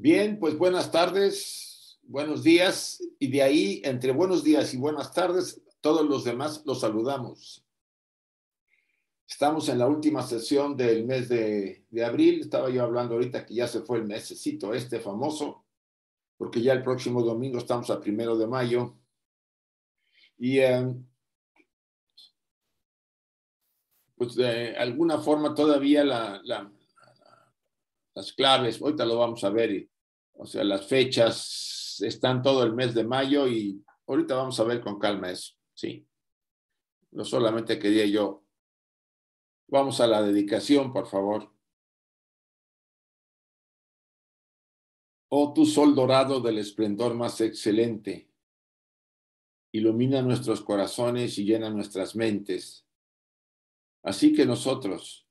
Bien, pues buenas tardes, buenos días, y de ahí, entre buenos días y buenas tardes, todos los demás los saludamos. Estamos en la última sesión del mes de, abril. Estaba yo hablando ahorita que ya se fue el mesecito este famoso, porque ya el próximo domingo estamos a primero de mayo. Y eh, pues de alguna forma todavía la, las claves, ahorita lo vamos a ver, o sea, las fechas están todo el mes de mayo y ahorita vamos a ver con calma eso, sí. No solamente quería yo. Vamos a la dedicación, por favor. Oh tu sol dorado del esplendor más excelente, ilumina nuestros corazones y llena nuestras mentes. Así que nosotros,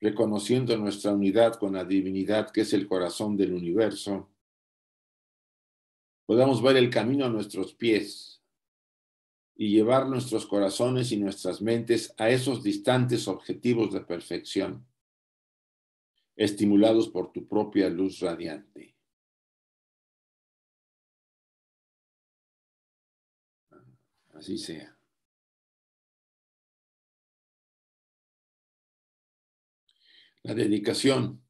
reconociendo nuestra unidad con la divinidad que es el corazón del universo, podamos ver el camino a nuestros pies y llevar nuestros corazones y nuestras mentes a esos distantes objetivos de perfección, estimulados por tu propia luz radiante. Así sea. La dedicación.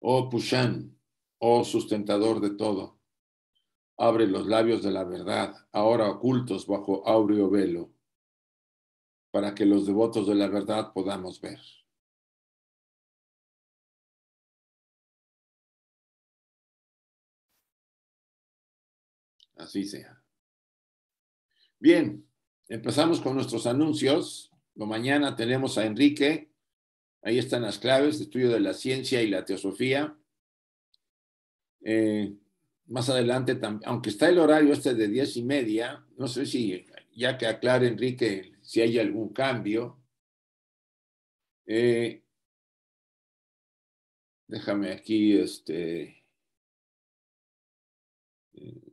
Oh Pushan, oh sustentador de todo. Abre los labios de la verdad, ahora ocultos bajo áureo velo, para que los devotos de la verdad podamos ver. Así sea. Bien, empezamos con nuestros anuncios. Mañana tenemos a Enrique Ahí están las claves de estudio de la ciencia y la teosofía. Eh, más adelante, aunque está el horario este de diez y media, no sé si ya que aclare Enrique si hay algún cambio. Eh, déjame aquí este eh,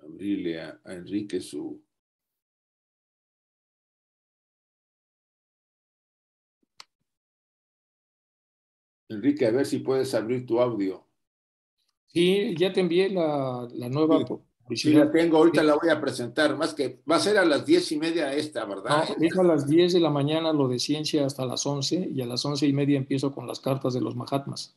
abrirle a Enrique su Enrique, a ver si puedes abrir tu audio. Sí, ya te envié la, la nueva sí, sí, la tengo, ahorita la voy a presentar, más que va a ser a las diez y media esta, ¿verdad? No, es a las diez de la mañana lo de ciencia hasta las once y a las once y media empiezo con las cartas de los Mahatmas.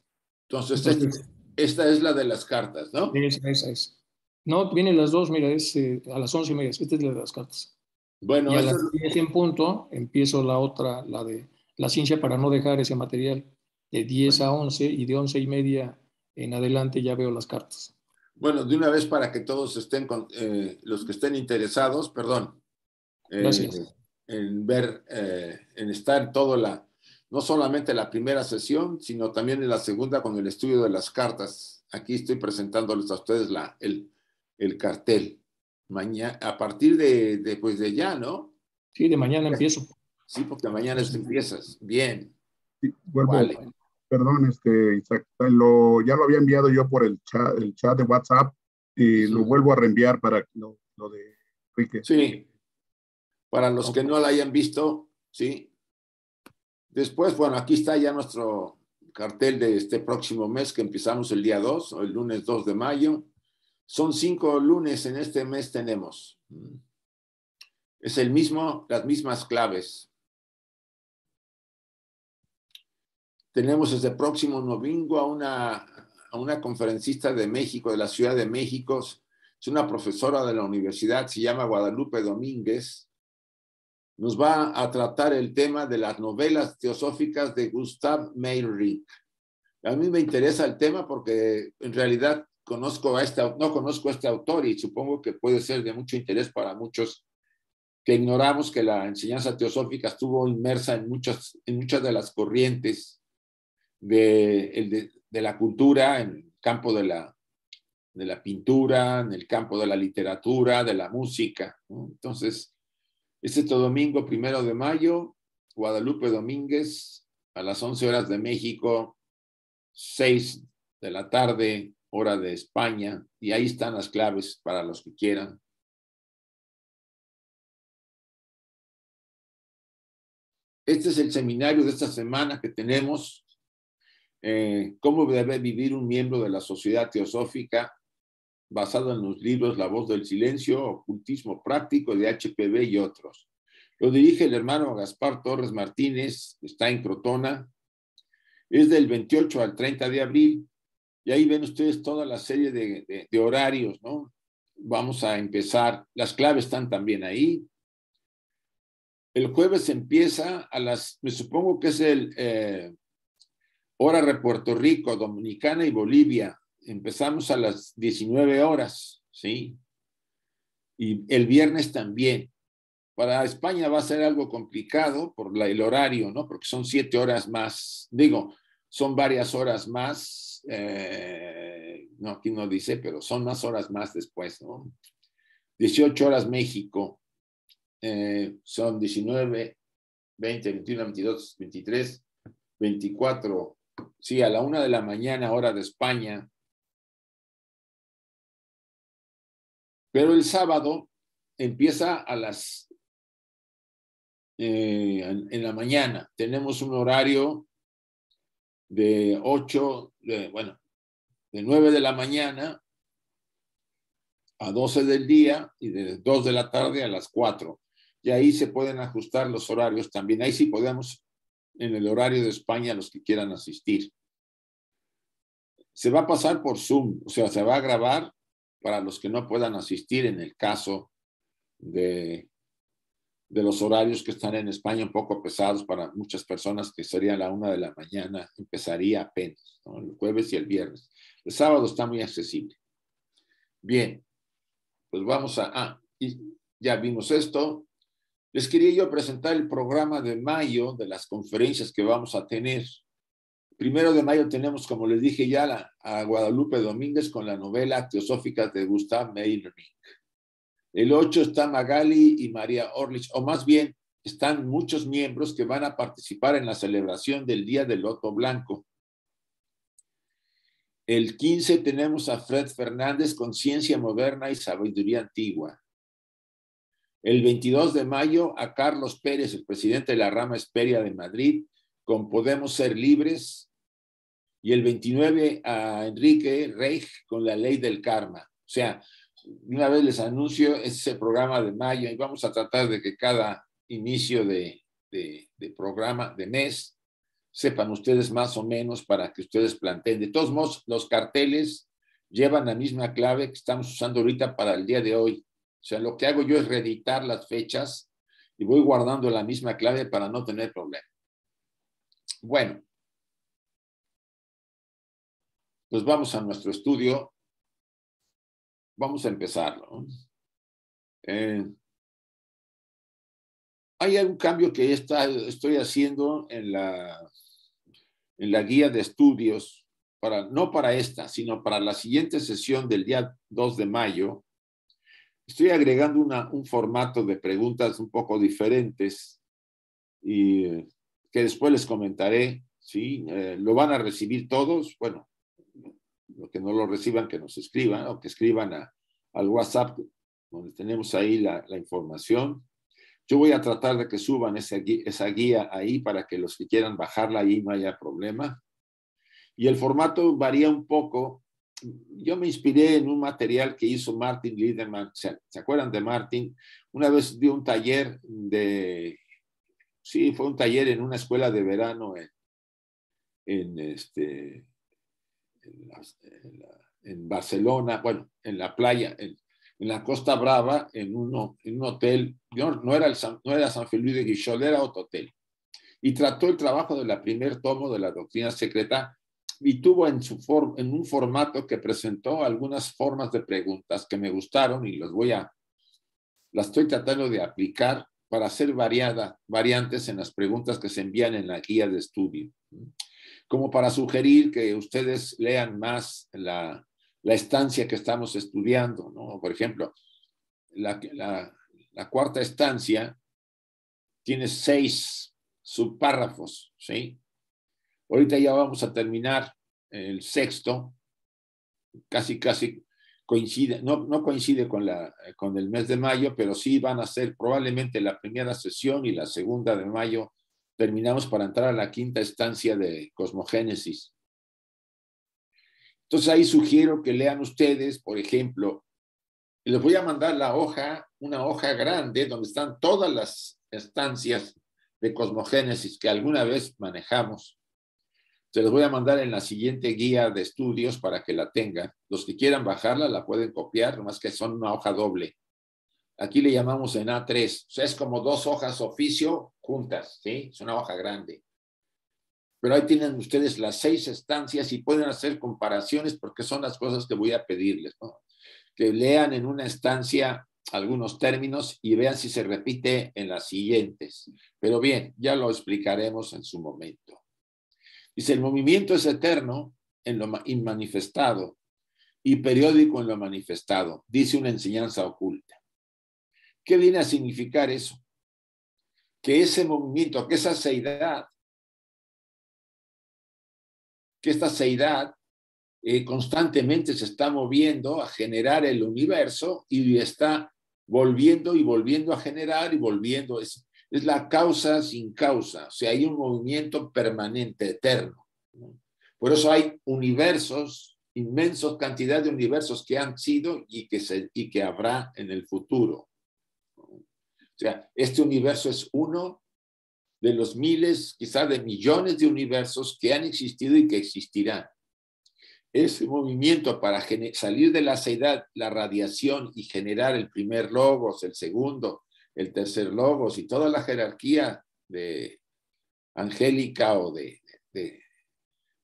Entonces, Entonces esta, es la de las cartas, ¿no? Esa, esa es. No, vienen las dos, mira, es eh, a las once y media, esta es la de las cartas. Bueno, y a las diez en punto empiezo la otra, la de la ciencia para no dejar ese material de 10 a 11 y de 11 y media en adelante ya veo las cartas. Bueno, de una vez para que todos estén, con, eh, los que estén interesados, perdón, eh, en ver, eh, en estar todo la, no solamente la primera sesión, sino también en la segunda con el estudio de las cartas. Aquí estoy presentándoles a ustedes la, el, el cartel. Mañana, a partir de, de, pues de ya, ¿no? Sí, de mañana empiezo. Sí, porque mañana empiezas. Bien. Sí, vuelvo, vale. Perdón, este, lo, ya lo había enviado yo por el chat, el chat de WhatsApp y lo vuelvo a reenviar para lo, lo de Enrique. Sí, para los que no la hayan visto, sí. Después, bueno, aquí está ya nuestro cartel de este próximo mes que empezamos el día 2, o el lunes 2 de mayo. Son cinco lunes en este mes tenemos. Es el mismo, las mismas claves. Tenemos desde próximo domingo a una, a una conferencista de México, de la Ciudad de México. Es una profesora de la universidad, se llama Guadalupe Domínguez. Nos va a tratar el tema de las novelas teosóficas de Gustav Meyrink. A mí me interesa el tema porque en realidad conozco a este, no conozco a este autor y supongo que puede ser de mucho interés para muchos que ignoramos que la enseñanza teosófica estuvo inmersa en muchas, en muchas de las corrientes de, la cultura, en el campo de la, de la pintura, en el campo de la literatura, de la música. Entonces, este domingo, primero de mayo, Guadalupe Domínguez, a las 11 horas de México, 6 de la tarde, hora de España, y ahí están las claves para los que quieran. Este es el seminario de esta semana que tenemos eh, cómo debe vivir un miembro de la sociedad teosófica basado en los libros La voz del silencio, Ocultismo práctico de HPV y otros. Lo dirige el hermano Gaspar Torres Martínez, está en Crotona. Es del 28 al 30 de abril y ahí ven ustedes toda la serie de, horarios, ¿no? Vamos a empezar. Las claves están también ahí. El jueves empieza a las, me supongo que es el eh, hora de Puerto Rico, Dominicana y Bolivia, empezamos a las 19 horas, ¿sí? Y el viernes también. Para España va a ser algo complicado por el horario, ¿no? Porque son siete horas más, digo, son varias horas más, eh, no, aquí no dice, pero son más horas más después, ¿no? 18 horas México, eh, son 19, 20, 21, 22, 23, 24, sí, a la una de la mañana, hora de España, Pero el sábado empieza a las, eh, en, la mañana. Tenemos un horario de 8, bueno, de 9 de la mañana a 12 del día y de 2 de la tarde a las 4. Y ahí se pueden ajustar los horarios también. Ahí sí podemos, en el horario de España, los que quieran asistir. Se va a pasar por Zoom, o sea, se va a grabar para los que no puedan asistir en el caso de, los horarios que están en España un poco pesados para muchas personas, que sería la una de la mañana, empezaría apenas, el jueves y el viernes. El sábado está muy accesible. Bien, pues vamos a, ah, ya vimos esto. Les quería yo presentar el programa de mayo de las conferencias que vamos a tener. Primero de mayo tenemos, como les dije ya, a Guadalupe Domínguez con la novela Teosófica de Gustav Meyrink. El 8 está Magali y María Orlich, o más bien están muchos miembros que van a participar en la celebración del Día del Loto Blanco. El 15 tenemos a Fred Fernández con Ciencia Moderna y Sabiduría Antigua. El 22 de mayo a Carlos Pérez, el presidente de la rama Esperia de Madrid, con Podemos Ser Libres, y el 29 a Enrique Reich con la ley del karma. O sea, una vez les anuncio, ese programa de mayo y vamos a tratar de que cada inicio de, de, programa, de mes, sepan ustedes más o menos para que ustedes planteen. De todos modos, los carteles llevan la misma clave que estamos usando ahorita para el día de hoy. O sea, lo que hago yo es reeditar las fechas y voy guardando la misma clave para no tener problema. Bueno, pues vamos a nuestro estudio. Vamos a empezarlo. Eh, hay un cambio que estoy haciendo en la, en la guía de estudios, para, no para esta, sino para la siguiente sesión del día 2 de mayo. Estoy agregando un formato de preguntas un poco diferentes y que después les comentaré. ¿sí? Eh, lo van a recibir todos. Bueno, los que no lo reciban, que nos escriban o que escriban al WhatsApp, donde tenemos ahí la, información. Yo voy a tratar de que suban esa guía ahí para que los que quieran bajarla ahí no haya problema. Y el formato varía un poco. Yo me inspiré en un material que hizo Martin Liederman. ¿Se, acuerdan de Martin? Una vez dio un taller de, sí, fue un taller en una escuela de verano en, en este, en, Barcelona, bueno, en la playa, en, la Costa Brava, en, uno, en un hotel, no, era el San, no era San Felipe de Guichol, era otro hotel. Y trató el trabajo de la primer tomo de la doctrina secreta y tuvo en, su en un formato que presentó algunas formas de preguntas que me gustaron y los voy a, las estoy tratando de aplicar para hacer variada, variantes en las preguntas que se envían en la guía de estudio como para sugerir que ustedes lean más la, estancia que estamos estudiando, ¿no? Por ejemplo, la, la, cuarta estancia tiene seis subpárrafos, ¿sí? Ahorita ya vamos a terminar el sexto, casi, casi coincide, no, no coincide con, la, con el mes de mayo, pero sí van a ser probablemente la primera sesión y la segunda de mayo terminamos para entrar a la quinta estancia de cosmogénesis. Entonces ahí sugiero que lean ustedes, por ejemplo, les voy a mandar la hoja, una hoja grande donde están todas las estancias de cosmogénesis que alguna vez manejamos. Se les voy a mandar en la siguiente guía de estudios para que la tengan. Los que quieran bajarla la pueden copiar, nomás que son una hoja doble. Aquí le llamamos en A3. O sea, es como dos hojas oficio juntas, ¿sí? Es una hoja grande. Pero ahí tienen ustedes las seis estancias y pueden hacer comparaciones porque son las cosas que voy a pedirles, ¿no? Que lean en una estancia algunos términos y vean si se repite en las siguientes. Pero bien, ya lo explicaremos en su momento. Dice, el movimiento es eterno en lo inmanifestado y periódico en lo manifestado, dice una enseñanza oculta. ¿Qué viene a significar eso? Que ese movimiento, que esa seidad, que esta seidad eh, constantemente se está moviendo a generar el universo y está volviendo y volviendo a generar y volviendo. Es, es la causa sin causa, o sea, hay un movimiento permanente, eterno. Por eso hay universos, inmensos cantidad de universos que han sido y que, se, y que habrá en el futuro. O sea, este universo es uno de los miles, quizás de millones de universos que han existido y que existirán. Ese movimiento para salir de la seidad, la radiación y generar el primer logos, el segundo, el tercer logos y toda la jerarquía de angélica o de,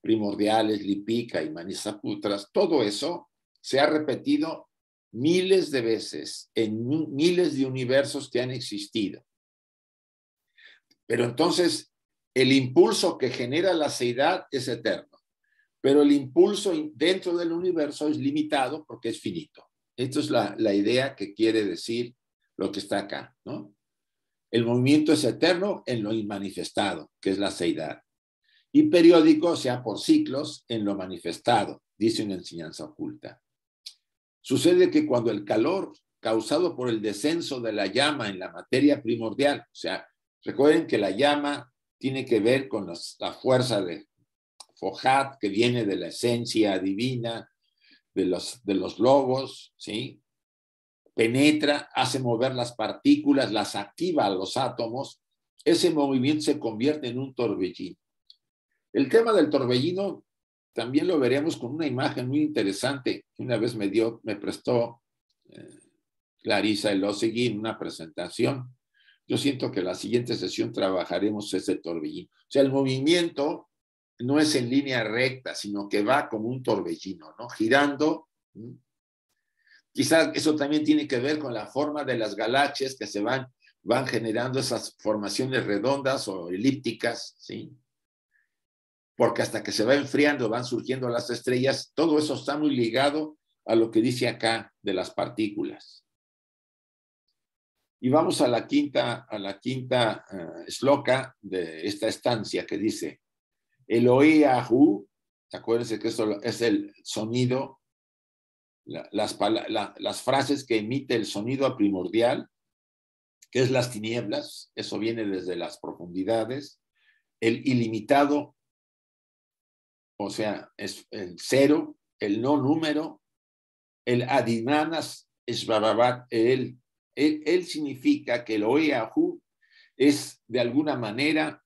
primordiales, lipica y manisaputras, todo eso se ha repetido miles de veces en miles de universos que han existido. Pero entonces el impulso que genera la seidad es eterno, pero el impulso dentro del universo es limitado porque es finito. Esto es la, la idea que quiere decir lo que está acá, ¿no? El movimiento es eterno en lo inmanifestado, que es la seidad, y periódico, sea por ciclos, en lo manifestado, dice una enseñanza oculta. Sucede que cuando el calor causado por el descenso de la llama en la materia primordial, o sea, recuerden que la llama tiene que ver con la fuerza de Fojat, que viene de la esencia divina, de los, de los lobos, ¿sí? Penetra, hace mover las partículas, las activa a los átomos, ese movimiento se convierte en un torbellino. El tema del torbellino también lo veremos con una imagen muy interesante que una vez me dio, me prestó eh, Clarisa Elosegui en una presentación. Yo siento que la siguiente sesión trabajaremos ese torbellino. O sea, el movimiento no es en línea recta, sino que va como un torbellino, ¿no? Girando. Quizás eso también tiene que ver con la forma de las galaxias que se van, van generando esas formaciones redondas o elípticas, ¿sí? porque hasta que se va enfriando van surgiendo las estrellas, todo eso está muy ligado a lo que dice acá de las partículas. Y vamos a la quinta, a la quinta uh, de esta estancia que dice, Eloeahu, acuérdense que esto es el sonido, las, las frases que emite el sonido primordial, que es las tinieblas, eso viene desde las profundidades, el ilimitado o sea, es el cero, el no número, el adinanas es él, él, significa que el oeahu es de alguna manera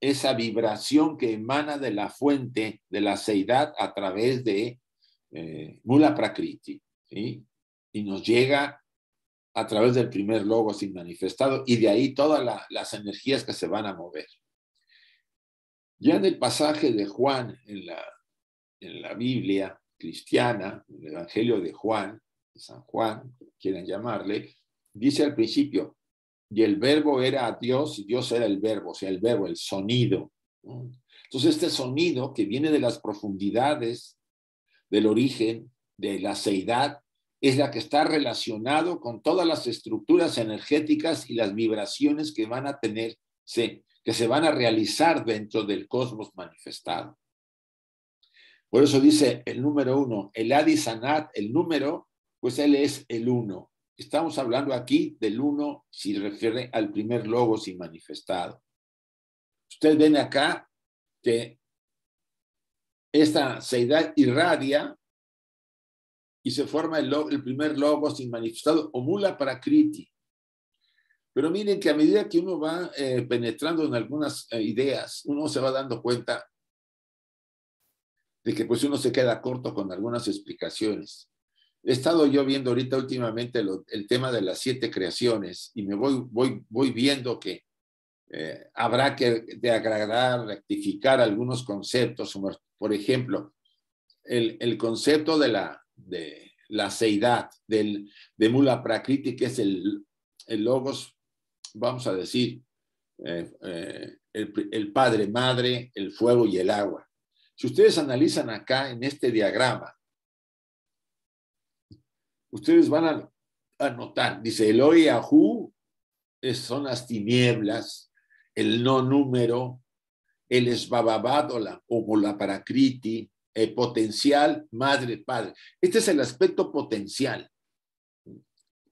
esa vibración que emana de la fuente de la seidad a través de eh, Mula Prakriti, y nos llega a través del primer logo sin manifestado y de ahí todas las energías que se van a mover. Ya en el pasaje de Juan, en la, en la Biblia cristiana, en el Evangelio de Juan, de San Juan, quieran llamarle, dice al principio, y el verbo era Dios y Dios era el verbo, o sea, el verbo, el sonido. Entonces, este sonido que viene de las profundidades del origen, de la seidad, es la que está relacionado con todas las estructuras energéticas y las vibraciones que van a tenerse que se van a realizar dentro del cosmos manifestado. Por eso dice el número uno, el Adi Sanat, el número, pues él es el uno. Estamos hablando aquí del uno si refiere al primer logos y manifestado. Ustedes ven acá que esta seidad irradia y se forma el, el primer logo sin manifestado o mula para kriti. Pero miren que a medida que uno va eh, penetrando en algunas eh, ideas, uno se va dando cuenta de que pues uno se queda corto con algunas explicaciones. He estado yo viendo ahorita últimamente el tema de las siete creaciones y me voy, voy, voy viendo que eh, habrá que de agradar, rectificar algunos conceptos, por ejemplo, el, el concepto de la, de la seidad, del, de Mula Prakriti, que es el, el logos, vamos a decir, eh, eh, el, el, padre, madre, el fuego y el agua. Si ustedes analizan acá en este diagrama, ustedes van a, notar, dice Eloi Ahu, son las tinieblas, el no número, el esbababadola o la paracriti, el potencial madre-padre. Este es el aspecto potencial.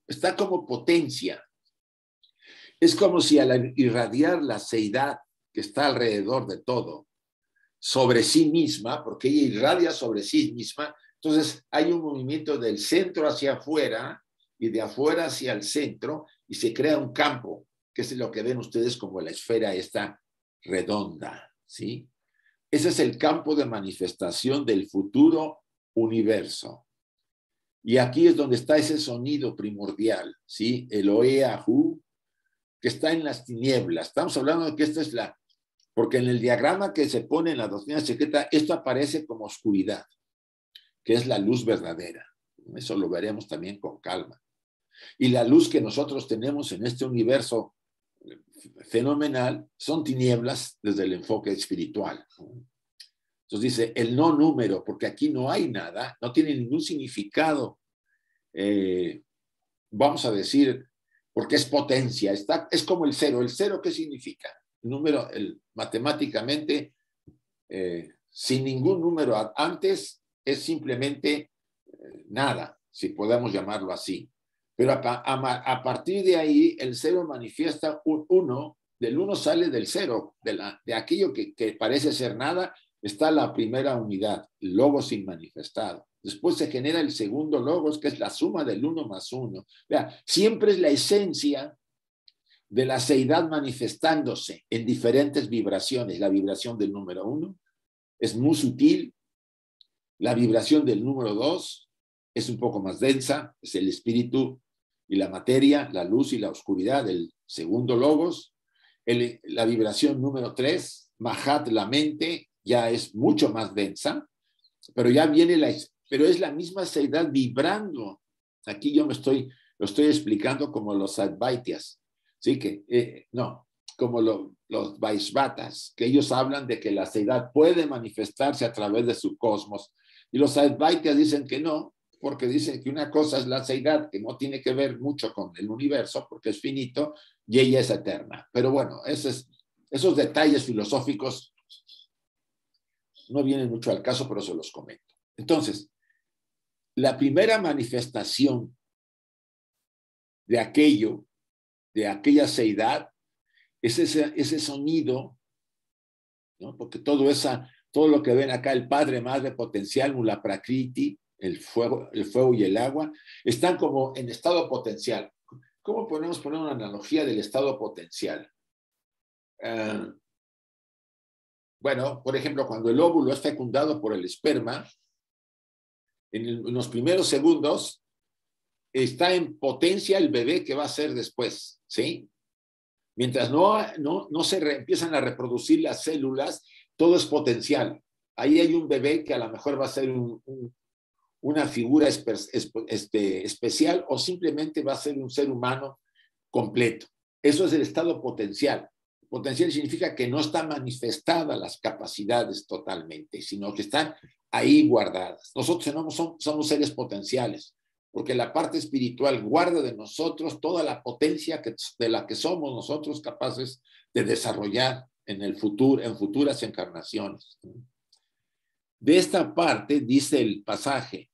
Está como potencia. Es como si al irradiar la seidad que está alrededor de todo, sobre sí misma, porque ella irradia sobre sí misma, entonces hay un movimiento del centro hacia afuera y de afuera hacia el centro y se crea un campo, que es lo que ven ustedes como la esfera esta redonda, ¿sí? Ese es el campo de manifestación del futuro universo. Y aquí es donde está ese sonido primordial, ¿sí? El Oeahu, que está en las tinieblas. Estamos hablando de que esta es la, porque en el diagrama que se pone en la doctrina secreta, esto aparece como oscuridad, que es la luz verdadera. Eso lo veremos también con calma. Y la luz que nosotros tenemos en este universo fenomenal son tinieblas desde el enfoque espiritual. Entonces dice, el no número, porque aquí no hay nada, no tiene ningún significado, eh, vamos a decir, porque es potencia, está, es como el cero. ¿El cero qué significa? El número, el, matemáticamente, eh, sin ningún número antes, es simplemente eh, nada, si podemos llamarlo así. Pero a, partir de ahí, el cero manifiesta un uno, del uno sale del cero, de, aquello que, parece ser nada, está la primera unidad, logos manifestado. Después se genera el segundo logos, que es la suma del uno más uno. Vea, siempre es la esencia de la seidad manifestándose en diferentes vibraciones. La vibración del número uno es muy sutil, la vibración del número dos es un poco más densa, es el espíritu y la materia, la luz y la oscuridad del segundo logos. la vibración número tres, Mahat, la mente, ya es mucho más densa, pero ya viene la, pero es la misma seidad vibrando. Aquí yo me estoy, lo estoy explicando como los Advaityas, ¿sí? Que, eh, no, como los Vaishvatas, que ellos hablan de que la seidad puede manifestarse a través de su cosmos. Y los Advaityas dicen que no, porque dicen que una cosa es la seidad, que no tiene que ver mucho con el universo, porque es finito, y ella es eterna. Pero bueno, esos, esos detalles filosóficos no vienen mucho al caso, pero se los comento. Entonces, la primera manifestación de aquello, de aquella seidad, es ese, ese sonido, ¿no? porque todo, esa, todo lo que ven acá, el Padre, Madre, Potencial, Mula Prakriti, el fuego, el fuego y el agua, están como en estado potencial. ¿Cómo podemos poner una analogía del estado potencial? Ah, bueno, por ejemplo, cuando el óvulo es fecundado por el esperma, en, los primeros segundos está en potencia el bebé que va a ser después, ¿sí? Mientras no, no, no se empiezan a reproducir las células, todo es potencial. Ahí hay un bebé que a lo mejor va a ser un, una figura este, especial o simplemente va a ser un ser humano completo. Eso es el estado potencial. Potencial significa que no están manifestadas las capacidades totalmente, sino que están ahí guardadas. Nosotros somos, somos seres potenciales, porque la parte espiritual guarda de nosotros toda la potencia de la que somos nosotros capaces de desarrollar en el futuro, en futuras encarnaciones. De esta parte dice el pasaje,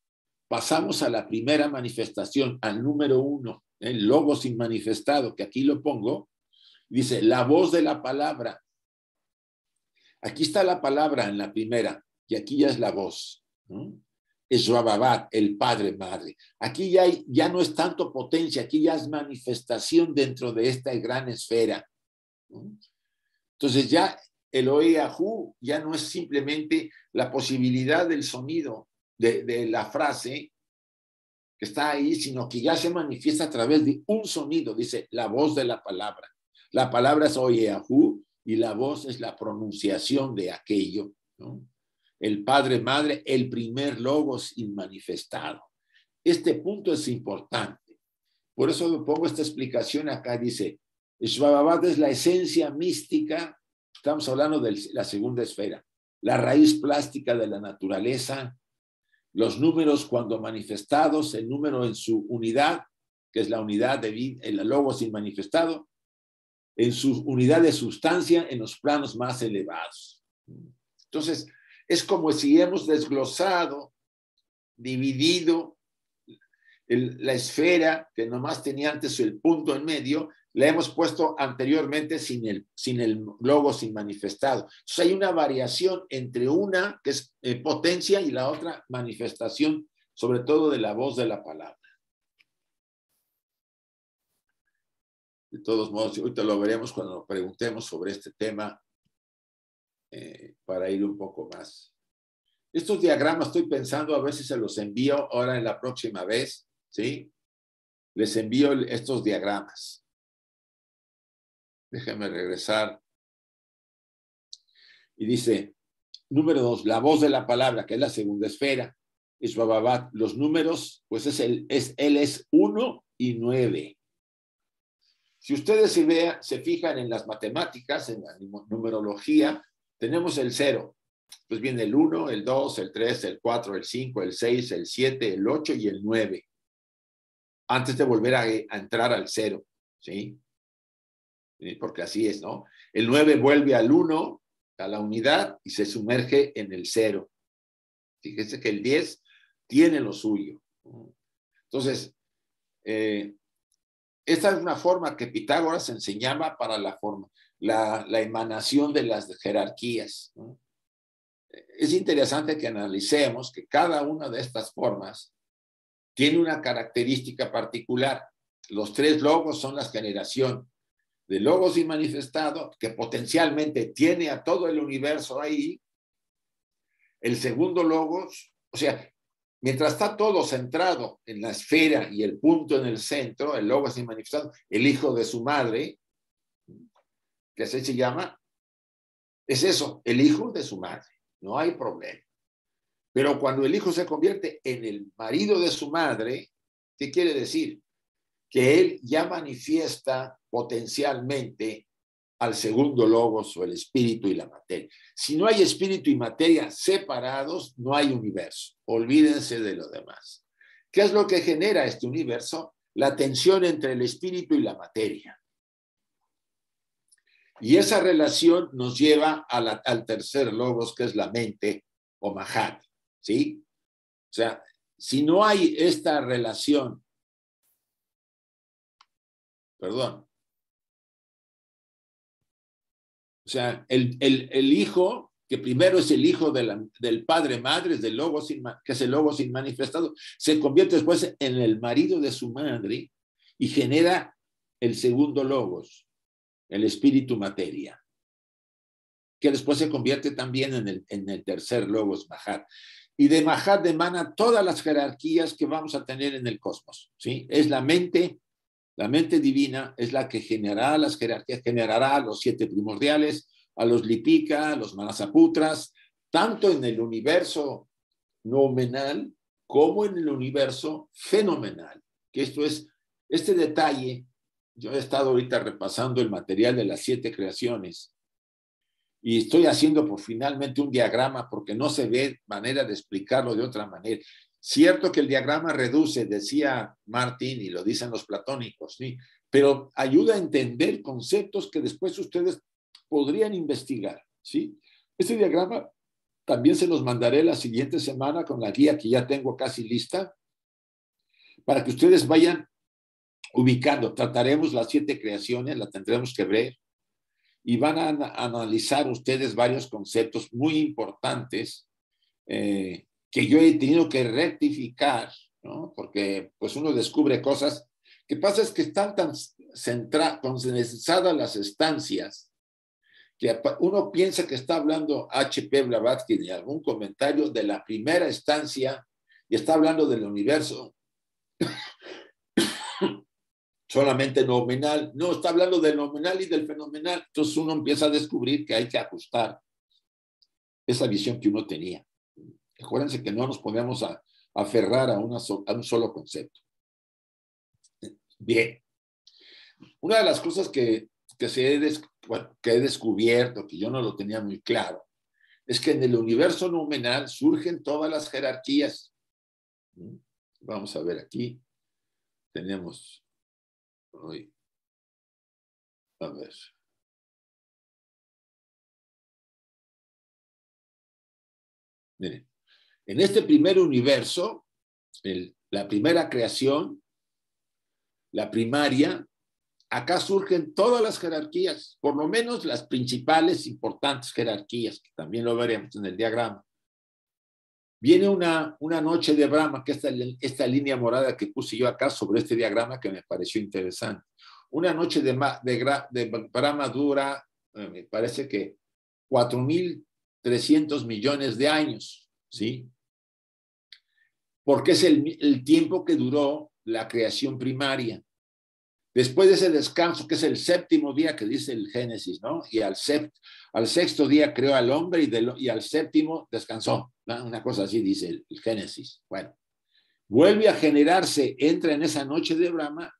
pasamos a la primera manifestación, al número uno, el logo sin manifestado, que aquí lo pongo, dice la voz de la palabra. Aquí está la palabra en la primera, y aquí ya es la voz. Es Rababat, el Padre Madre. Aquí ya, ya no es tanto potencia, aquí ya es manifestación dentro de esta gran esfera. Entonces ya el Oeahu ya no es simplemente la posibilidad del sonido de, la frase que está ahí, sino que ya se manifiesta a través de un sonido, dice la voz de la palabra. La palabra es Oeahu y la voz es la pronunciación de aquello. El Padre Madre, el primer logos inmanifestado. Este punto es importante. Por eso pongo esta explicación acá. Dice, Shvababat es la esencia mística, estamos hablando de la segunda esfera, la raíz plástica de la naturaleza, los números cuando manifestados, el número en su unidad, que es la unidad de el logos inmanifestado, en su unidad de sustancia en los planos más elevados. Entonces, es como si hemos desglosado, dividido la esfera que nomás tenía antes el punto en medio, la hemos puesto anteriormente sin el, sin el logo, sin manifestado. Entonces hay una variación entre una, que es eh, potencia, y la otra manifestación, sobre todo de la voz de la palabra. De todos modos, ahorita lo veremos cuando nos preguntemos sobre este tema eh, para ir un poco más. Estos diagramas estoy pensando a ver si se los envío ahora en la próxima vez, ¿sí? Les envío estos diagramas. Déjenme regresar. Y dice, número dos, la voz de la palabra, que es la segunda esfera. Es Bababat. Los números, pues es el, es, él es uno y nueve. Si ustedes se, vea, se fijan en las matemáticas, en la numerología, tenemos el cero. Pues viene el 1, el 2, el 3, el 4, el 5, el 6, el 7, el 8 y el 9. Antes de volver a, entrar al cero, ¿sí? Porque así es, ¿no? El 9 vuelve al 1, a la unidad, y se sumerge en el cero. Fíjense que el 10 tiene lo suyo. Entonces, eh, esta es una forma que Pitágoras enseñaba para la, forma, la, emanación de las jerarquías. Es interesante que analicemos que cada una de estas formas tiene una característica particular. Los tres logos son la generación de logos y manifestado, que potencialmente tiene a todo el universo ahí. El segundo logos, o sea, Mientras está todo centrado en la esfera y el punto en el centro, el logo así manifestado, el hijo de su madre, que así se llama, es eso, el hijo de su madre. No hay problema. Pero cuando el hijo se convierte en el marido de su madre, ¿qué quiere decir? Que él ya manifiesta potencialmente al segundo logos o el espíritu y la materia. Si no hay espíritu y materia separados, no hay universo. Olvídense de lo demás. ¿Qué es lo que genera este universo? La tensión entre el espíritu y la materia. Y esa relación nos lleva al tercer logos, que es la mente o Mahat. ¿Sí? O sea, si no hay esta relación, perdón, O sea, el, hijo, que primero es el hijo del padre madre, del sin, que es el logo sin manifestado, se convierte después en el marido de su madre y genera el segundo logos, el espíritu materia, que después se convierte también en el, en el tercer logos, Mahat. Y de Mahat emana todas las jerarquías que vamos a tener en el cosmos. ¿sí? Es la mente la mente divina es la que generará las jerarquías, generará los siete primordiales, a los lipika, a los manasaputras, tanto en el universo nominal como en el universo fenomenal. Que esto es, este detalle, yo he estado ahorita repasando el material de las siete creaciones y estoy haciendo por finalmente un diagrama porque no se ve manera de explicarlo de otra manera. Cierto que el diagrama reduce, decía Martín, y lo dicen los platónicos, ¿sí? pero ayuda a entender conceptos que después ustedes podrían investigar. ¿sí? Este diagrama también se los mandaré la siguiente semana con la guía que ya tengo casi lista, para que ustedes vayan ubicando. Trataremos las siete creaciones, las tendremos que ver, y van a analizar ustedes varios conceptos muy importantes eh, que yo he tenido que rectificar, ¿no? porque pues uno descubre cosas. que pasa es que están tan condensadas las estancias, que uno piensa que está hablando H.P. Blavatsky en algún comentario de la primera estancia y está hablando del universo solamente nominal. No, está hablando del nominal y del fenomenal. Entonces uno empieza a descubrir que hay que ajustar esa visión que uno tenía. Acuérdense que no nos podemos a, aferrar a, un solo concepto. Bien. Una de las cosas que, que, he descubierto, que yo no lo tenía muy claro, es que en el universo nominal surgen todas las jerarquías. Vamos a ver aquí. Tenemos hoy. A ver. Miren, en este primer universo, la primera creación, la primaria, acá surgen todas las jerarquías, por lo menos las principales importantes jerarquías, que también lo veremos en el diagrama. Viene una, una noche de Brahma, que esta, esta línea morada que puse yo acá sobre este diagrama que me pareció interesante. Una noche de, de, de Brahma dura, eh, me parece que 4.300 millones de años, ¿sí? Porque es el, tiempo que duró la creación primaria. Después de ese descanso, que es el séptimo día que dice el Génesis, ¿no? Y al, al sexto día creó al hombre y, y al séptimo descansó. Una cosa así dice el, Génesis. Bueno, vuelve a generarse, entra en esa noche de Brahma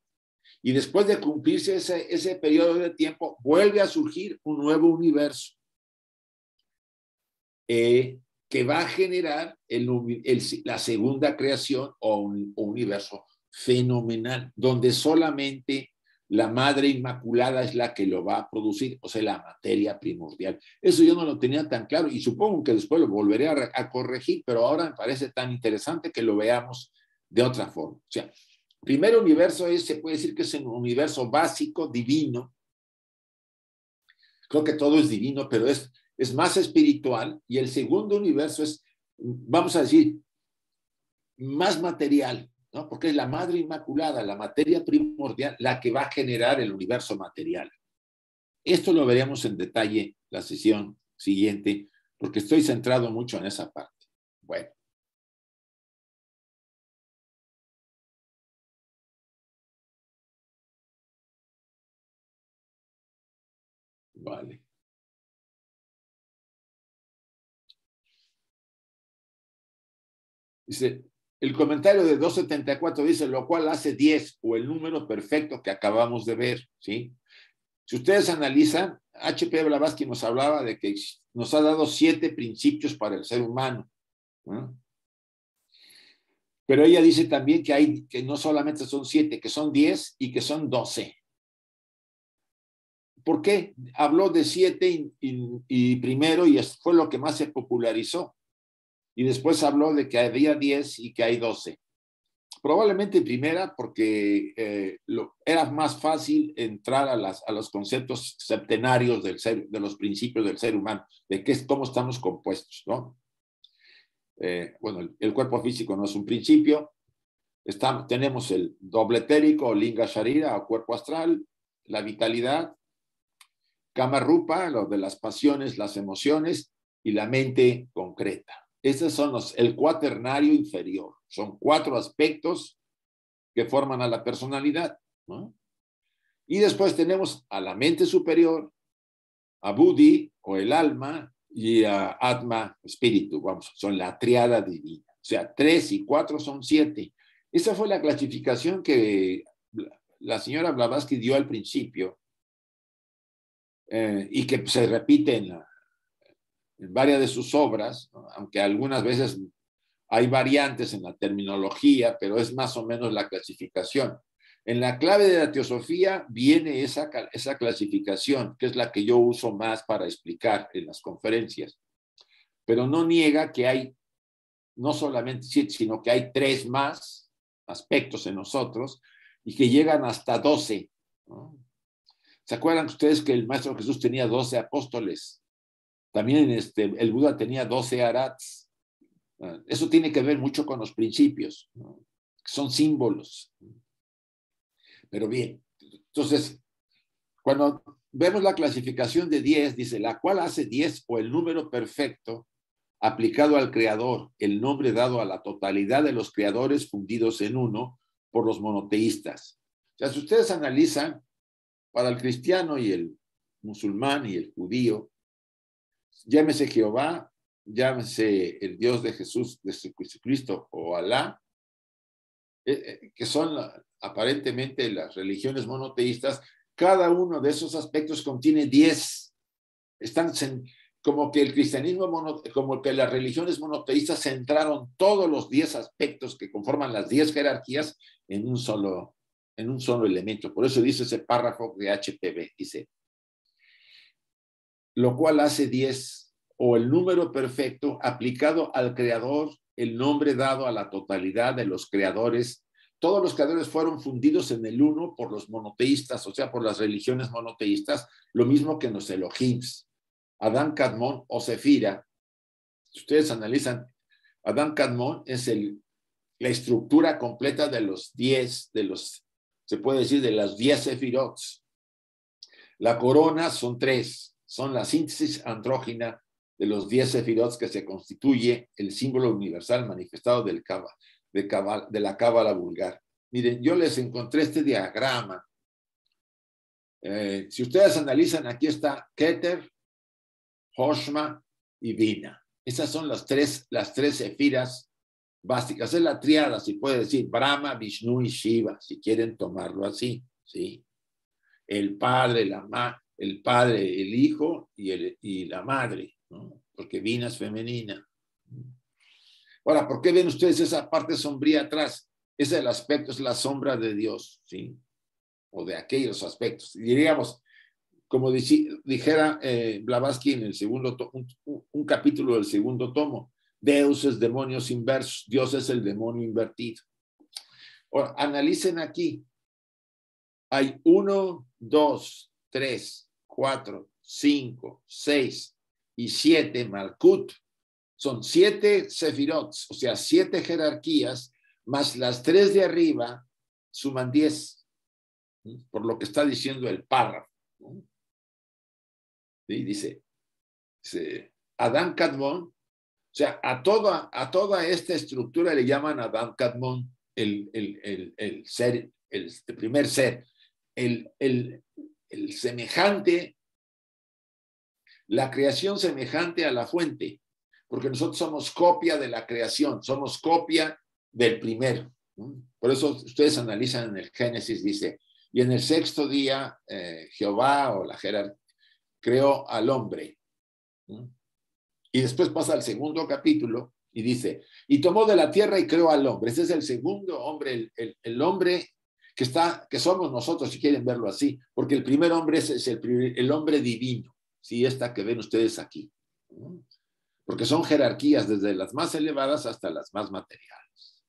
y después de cumplirse ese, ese periodo de tiempo, vuelve a surgir un nuevo universo eh, que va a generar la segunda creación o un universo fenomenal, donde solamente la madre inmaculada es la que lo va a producir, o sea, la materia primordial. Eso yo no lo tenía tan claro y supongo que después lo volveré a, corregir, pero ahora me parece tan interesante que lo veamos de otra forma. O sea, primer universo es, se puede decir que es un universo básico, divino. Creo que todo es divino, pero es, es más espiritual. Y el segundo universo es, vamos a decir, más material, porque es la madre inmaculada, la materia primordial, la que va a generar el universo material. Esto lo veremos en detalle la sesión siguiente, porque estoy centrado mucho en esa parte. Bueno. Vale. Dice, el comentario de 274 dice, lo cual hace 10 o el número perfecto que acabamos de ver, ¿sí? Si ustedes analizan, H.P. Blavatsky nos hablaba de que nos ha dado siete principios para el ser humano. Pero ella dice también que hay, que no solamente son siete, que son diez y que son doce. ¿Por qué? Habló de siete y primero y fue lo que más se popularizó y después habló de que había 10 y que hay 12. Probablemente primera porque eh, era más fácil entrar a, las, a los conceptos septenarios del ser, de los principios del ser humano, de qué, cómo estamos compuestos, ¿no? Eh, bueno, el, cuerpo físico no es un principio. Está, tenemos el doble etérico, linga sharira, o cuerpo astral, la vitalidad, kama rupa, lo de las pasiones, las emociones, y la mente concreta. Esos son los, el cuaternario inferior. Son cuatro aspectos que forman a la personalidad. Y después tenemos a la mente superior, a Buddhi o el alma y a Atma, espíritu. Vamos, son la triada divina. O sea, tres y cuatro son siete. Esa fue la clasificación que la señora Blavatsky dio al principio eh, y que se repite en la, varias de sus obras, aunque algunas veces hay variantes en la terminología, pero es más o menos la clasificación. En la clave de la teosofía viene esa, esa clasificación, que es la que yo uso más para explicar en las conferencias, pero no niega que hay no solamente siete, sino que hay tres más aspectos en nosotros y que llegan hasta doce. ¿Se acuerdan ustedes que el Maestro Jesús tenía doce apóstoles? También este, el Buda tenía 12 arats, Ah, eso tiene que ver mucho con los principios, son símbolos. Pero bien, entonces, cuando vemos la clasificación de 10, dice, la cual hace 10 o el número perfecto aplicado al creador, el nombre dado a la totalidad de los creadores fundidos en uno por los monoteístas. O sea, si ustedes analizan, para el cristiano y el musulmán y el judío, llámese Jehová, llámese el Dios de Jesús, de Jesucristo o Alá, eh, eh, que son aparentemente las religiones monoteístas, cada uno de esos aspectos contiene 10. Están como que el cristianismo, como que las religiones monoteístas centraron todos los 10 aspectos que conforman las 10 jerarquías en un solo en un solo elemento. Por eso dice ese párrafo de HPV, dice, lo cual hace 10 o el número perfecto aplicado al creador, el nombre dado a la totalidad de los creadores. Todos los creadores fueron fundidos en el uno por los monoteístas, o sea, por las religiones monoteístas, lo mismo que en los Elohims. Adán Kadmon o Sefira, si ustedes analizan, Adán Kadmon es el, la estructura completa de los 10, de los, se puede decir, de las 10 Sefirots. La corona son tres, son la síntesis andrógina de los 10 Sefirots que se constituye el símbolo universal manifestado de la cábala vulgar. Miren, yo les encontré este diagrama. Eh, si ustedes analizan, aquí está Keter, Hoshma y Vina. Esas son las tres, las tres sefiras básicas. Es la triada, si puede decir, Brahma, Vishnu y Shiva, si quieren tomarlo así. ¿sí? El padre, la ma, el padre, el hijo y, el, y la madre, ¿no? porque Vina es femenina. Ahora, ¿por qué ven ustedes esa parte sombría atrás? Ese es el aspecto, es la sombra de Dios, ¿sí? O de aquellos aspectos. Diríamos, como dijera eh, Blavatsky en el segundo, un, capítulo del segundo tomo, Deus es demonios inversos, Dios es el demonio invertido. Ahora, analicen aquí. Hay uno, dos, tres, cuatro, cinco, seis y siete Malkut. Son siete Sefirots, o sea, siete jerarquías, más las tres de arriba suman diez, por lo que está diciendo el párrafo. Dice, dice Adán Kadmon, o sea, a toda, a toda esta estructura le llaman Adán Kadmon el, el, el, ser, el, primer ser, el, el, semejante, la creación semejante a la fuente, porque nosotros somos copia de la creación, somos copia del primero. Por eso ustedes analizan en el Génesis, dice, y en el sexto día eh, Jehová o la jerarquía creó al hombre. Y después pasa al segundo capítulo y dice, y tomó de la tierra y creó al hombre. Ese es el segundo hombre, el, hombre que está, que somos nosotros, si quieren verlo así, porque el primer hombre es, el, el, hombre divino, sí, esta que ven ustedes aquí. Porque son jerarquías desde las más elevadas hasta las más materiales.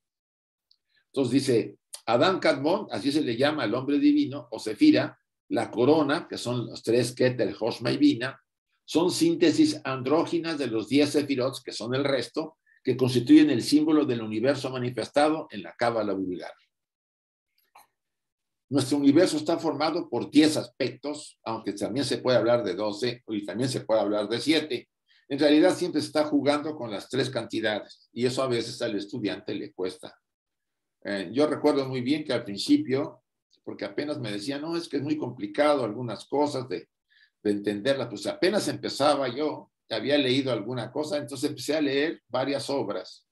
Entonces dice, Adán Kadmon, así se le llama al hombre divino, o Sefira, la corona, que son los tres Keter, Hoshma y Vina, son síntesis andróginas de los diez Sefirots, que son el resto, que constituyen el símbolo del universo manifestado en la Cábala vulgar. Nuestro universo está formado por diez aspectos, aunque también se puede hablar de doce y también se puede hablar de siete. En realidad siempre se está jugando con las tres cantidades y eso a veces al estudiante le cuesta. Eh, yo recuerdo muy bien que al principio porque apenas me decían, no, es que es muy complicado algunas cosas de, de entenderlas, pues apenas empezaba yo, había leído alguna cosa, entonces empecé a leer varias obras.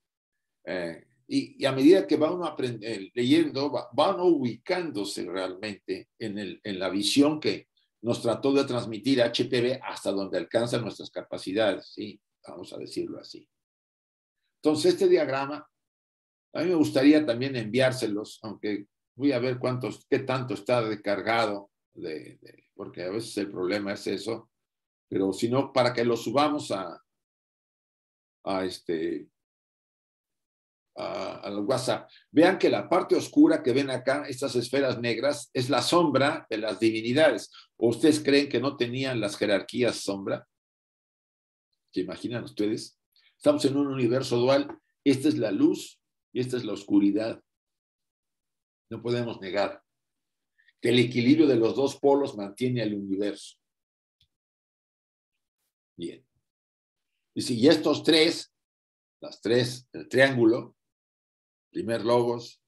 Eh, y, a medida que va uno aprende, leyendo, va, uno ubicándose realmente en, el, en la visión que nos trató de transmitir HPV hasta donde alcanzan nuestras capacidades, ¿sí? vamos a decirlo así. Entonces, este diagrama, a mí me gustaría también enviárselos, aunque voy a ver cuántos, qué tanto está descargado, de, porque a veces el problema es eso, pero si no, para que lo subamos a, a este, a, WhatsApp. Vean que la parte oscura que ven acá, estas esferas negras, es la sombra de las divinidades. ¿O ustedes creen que no tenían las jerarquías sombra? ¿Se imaginan ustedes? Estamos en un universo dual Esta es la luz y esta es la oscuridad. No podemos negar que el equilibrio de los dos polos mantiene al universo. Bien. Y si estos tres, las tres, el triángulo, primer logos,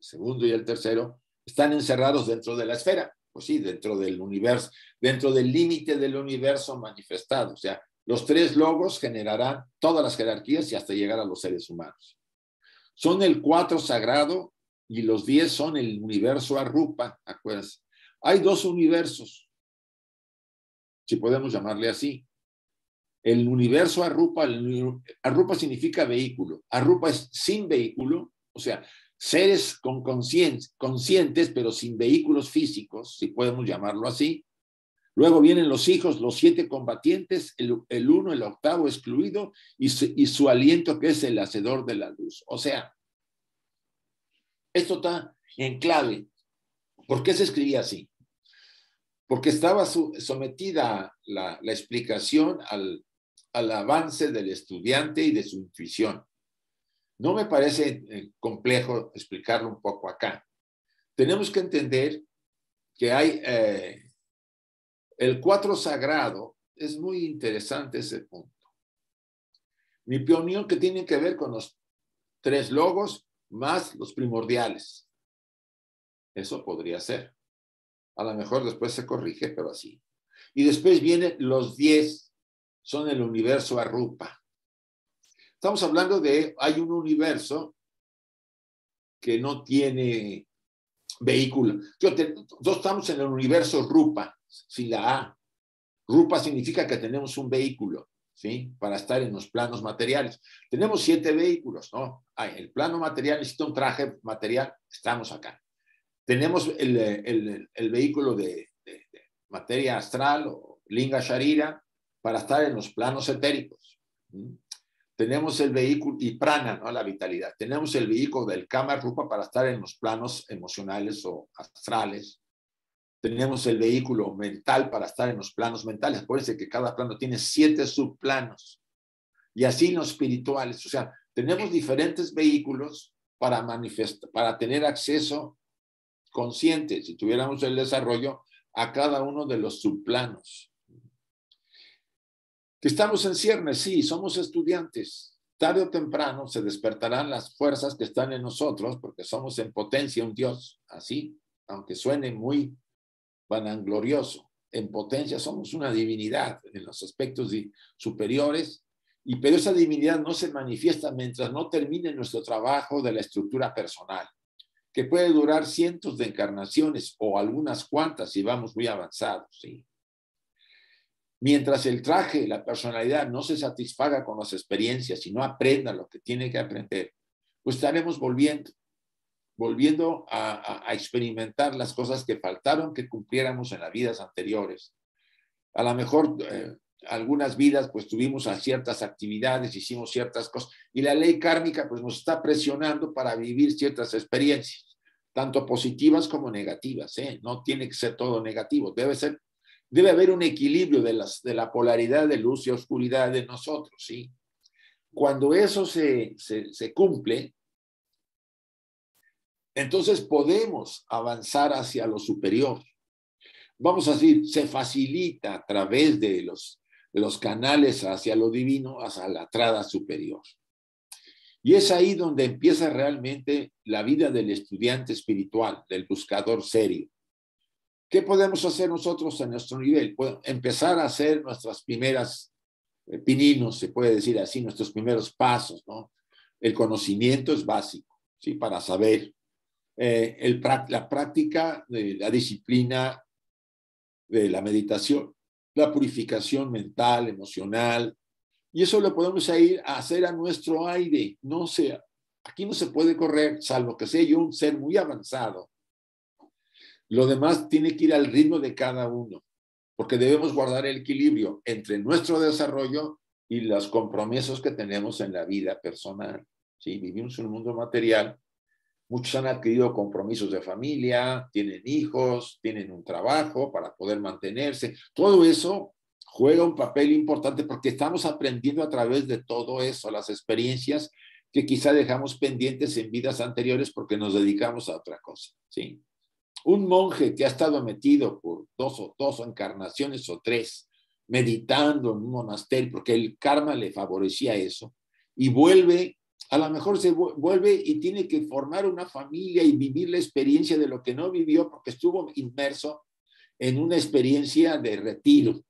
el segundo y el tercero, están encerrados dentro de la esfera. Pues sí, dentro del universo, dentro del límite del universo manifestado. O sea, los tres logos generarán todas las jerarquías y hasta llegar a los seres humanos. Son el cuatro sagrado y los diez son el universo arrupa, acuérdense. Hay dos universos, si podemos llamarle así. El universo arrupa, arrupa significa vehículo, arrupa es sin vehículo, o sea, seres con conscientes, pero sin vehículos físicos, si podemos llamarlo así. Luego vienen los hijos, los siete combatientes, el, uno, el octavo excluido, y su aliento que es el hacedor de la luz. O sea, esto está en clave. ¿Por qué se escribía así? Porque estaba sometida la, explicación al avance del estudiante y de su intuición. No me parece eh, complejo explicarlo un poco acá. Tenemos que entender que hay eh, el cuatro sagrado, es muy interesante ese punto. Mi opinión que tiene que ver con los tres logos más los primordiales. Eso podría ser. A lo mejor después se corrige, pero así. Y después vienen los 10, son el universo arrupa. Estamos hablando de, hay un universo que no tiene vehículo. Nosotros estamos en el universo rupa, sin la A. Rupa significa que tenemos un vehículo. ¿sí? Para estar en los planos materiales. Tenemos siete vehículos, ¿no? el plano material necesita un traje material, estamos acá. Tenemos el, vehículo de, materia astral o linga sharira para estar en los planos etéricos. Tenemos el vehículo, y prana, ¿no? La vitalidad. Tenemos el vehículo del kama rupa para estar en los planos emocionales o astrales tenemos el vehículo mental para estar en los planos mentales. Acuérdense que cada plano tiene siete subplanos. Y así los espirituales. O sea, tenemos diferentes vehículos para manifestar, para tener acceso consciente, si tuviéramos el desarrollo, a cada uno de los subplanos. Estamos en ciernes, sí, somos estudiantes. Tarde o temprano se despertarán las fuerzas que están en nosotros, porque somos en potencia un Dios, así, aunque suene muy vanaglorio,so En potencia somos una divinidad en los aspectos superiores, y pero esa divinidad no se manifiesta mientras no termine nuestro trabajo de la estructura personal, que puede durar cientos de encarnaciones o algunas cuantas si vamos muy avanzados. ¿sí? Mientras el traje, la personalidad no se satisfaga con las experiencias y no aprenda lo que tiene que aprender, pues estaremos volviendo volviendo a, experimentar las cosas que faltaron que cumpliéramos en las vidas anteriores. A lo mejor eh, algunas vidas pues tuvimos ciertas actividades, hicimos ciertas cosas y la ley kármica pues nos está presionando para vivir ciertas experiencias, tanto positivas como negativas. ¿eh? No tiene que ser todo negativo, debe ser, debe haber un equilibrio de, de la polaridad de luz y oscuridad de nosotros. ¿sí? Cuando eso se, cumple, entonces podemos avanzar hacia lo superior. Vamos a decir, se facilita a través de los, los canales hacia lo divino, hacia la entrada superior. Y es ahí donde empieza realmente la vida del estudiante espiritual, del buscador serio. ¿Qué podemos hacer nosotros en nuestro nivel? empezar a hacer nuestras primeras eh, pininos, se puede decir así, nuestros primeros pasos, ¿no? El conocimiento es básico, ¿sí? Para saber eh, el, la práctica de la disciplina de la meditación, la purificación mental, emocional, y eso lo podemos ir a hacer a nuestro aire. No sea, aquí no se puede correr, salvo que sea yo un ser muy avanzado. Lo demás tiene que ir al ritmo de cada uno, porque debemos guardar el equilibrio entre nuestro desarrollo y los compromisos que tenemos en la vida personal. ¿sí? Vivimos en un mundo material Muchos han adquirido compromisos de familia, tienen hijos, tienen un trabajo para poder mantenerse. Todo eso juega un papel importante porque estamos aprendiendo a través de todo eso, las experiencias que quizá dejamos pendientes en vidas anteriores porque nos dedicamos a otra cosa, ¿sí? Un monje que ha estado metido por dos o dos encarnaciones o tres, meditando en un monasterio, porque el karma le favorecía eso, y vuelve, a lo mejor se vuelve y tiene que formar una familia y vivir la experiencia de lo que no vivió porque estuvo inmerso en una experiencia de retiro.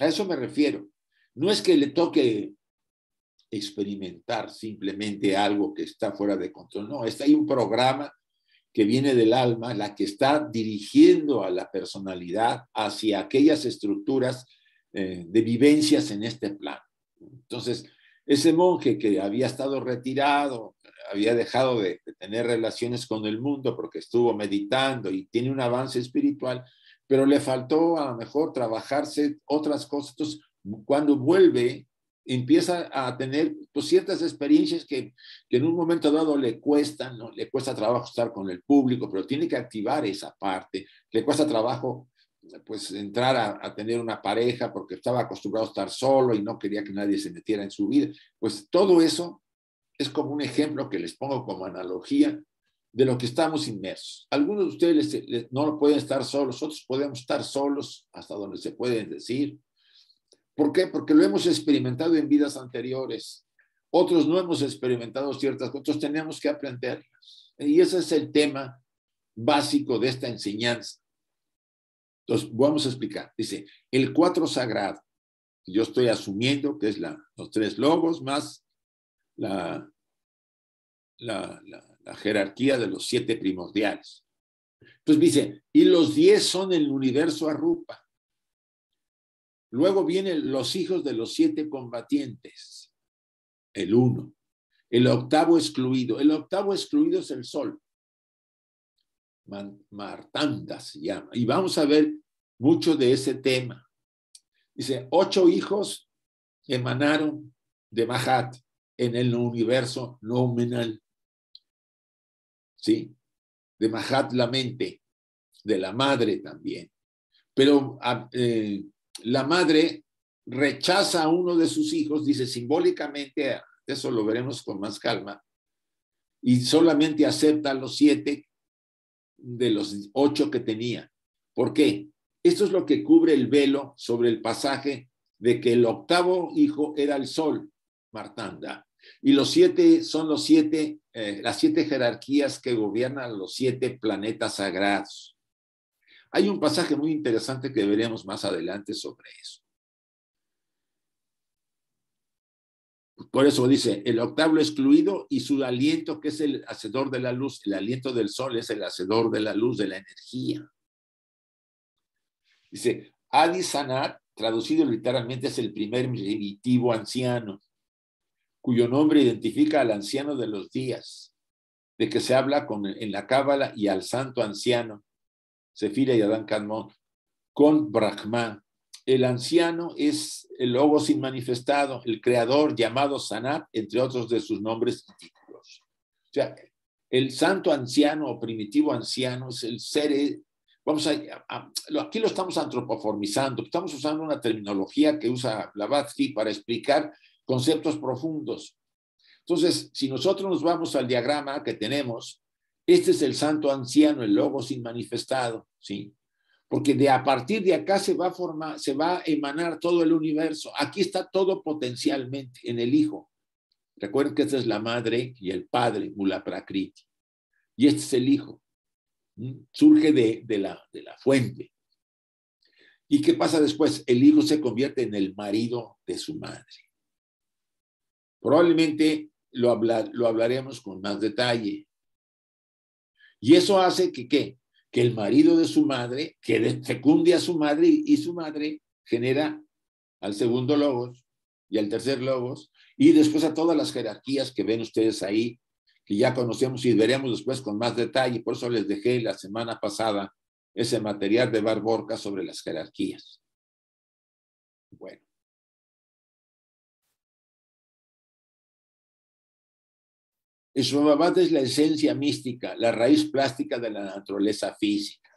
A eso me refiero. No es que le toque experimentar simplemente algo que está fuera de control, no, está ahí un programa que viene del alma, la que está dirigiendo a la personalidad hacia aquellas estructuras eh, de vivencias en este plan. Entonces, ese monje que había estado retirado, había dejado de, tener relaciones con el mundo porque estuvo meditando y tiene un avance espiritual, pero le faltó a lo mejor trabajarse otras cosas. Cuando vuelve, empieza a tener pues, ciertas experiencias que, en un momento dado le cuestan, ¿no? le cuesta trabajo estar con el público, pero tiene que activar esa parte, le cuesta trabajo pues entrar a, tener una pareja porque estaba acostumbrado a estar solo y no quería que nadie se metiera en su vida. Pues todo eso es como un ejemplo que les pongo como analogía de lo que estamos inmersos. Algunos de ustedes no lo pueden estar solos, otros podemos estar solos hasta donde se pueden decir. ¿Por qué? Porque lo hemos experimentado en vidas anteriores. Otros no hemos experimentado ciertas cosas, tenemos que aprenderlas. Y ese es el tema básico de esta enseñanza. Entonces, vamos a explicar. Dice, el cuatro sagrado, yo estoy asumiendo que es la, los tres logos más la, la, la, jerarquía de los siete primordiales. Entonces dice, y los diez son el universo arrupa. Luego vienen los hijos de los siete combatientes, el uno. El octavo excluido. El octavo excluido es el sol. Martanda se llama. Y vamos a ver mucho de ese tema. Dice, ocho hijos emanaron de Mahat en el universo nominal. ¿Sí? De Mahat la mente, de la madre también. Pero ah, eh, la madre rechaza a uno de sus hijos, dice simbólicamente, eso lo veremos con más calma, y solamente acepta los siete de los ocho que tenía. ¿Por qué? Esto es lo que cubre el velo sobre el pasaje de que el octavo hijo era el sol, Martanda, y los siete son los siete, eh, las siete jerarquías que gobiernan los siete planetas sagrados. Hay un pasaje muy interesante que veremos más adelante sobre eso. Por eso dice, el octavo excluido y su aliento, que es el hacedor de la luz, el aliento del sol es el hacedor de la luz, de la energía. Dice, Adi Sanat, traducido literalmente, es el primer primitivo anciano, cuyo nombre identifica al anciano de los días, de que se habla en la Cábala y al santo anciano, Sefira y Adán Kadmon, con Brahma. El anciano es el logos inmanifestado, el creador llamado Sanat, entre otros de sus nombres y títulos. O sea, el santo anciano o primitivo anciano es el ser, vamos a, aquí lo estamos antropoformizando, estamos usando una terminología que usa Blavatsky para explicar conceptos profundos. Entonces, si nosotros nos vamos al diagrama que tenemos, este es el santo anciano, el logos inmanifestado, ¿sí? Porque de a partir de acá se va a formar, se va a emanar todo el universo. Aquí está todo potencialmente en el Hijo. Recuerden que esta es la madre y el padre, Mula Prakriti. Y este es el Hijo. Surge de, de, la, de la fuente. ¿Y qué pasa después? El Hijo se convierte en el marido de su madre. Probablemente lo, lo hablaremos con más detalle. Y eso hace que, ¿qué? que el marido de su madre, que fecunde a su madre y su madre genera al segundo logos y al tercer logos y después a todas las jerarquías que ven ustedes ahí, que ya conocemos y veremos después con más detalle. Por eso les dejé la semana pasada ese material de Barborca sobre las jerarquías. Bueno. Ishvabhat es la esencia mística, la raíz plástica de la naturaleza física.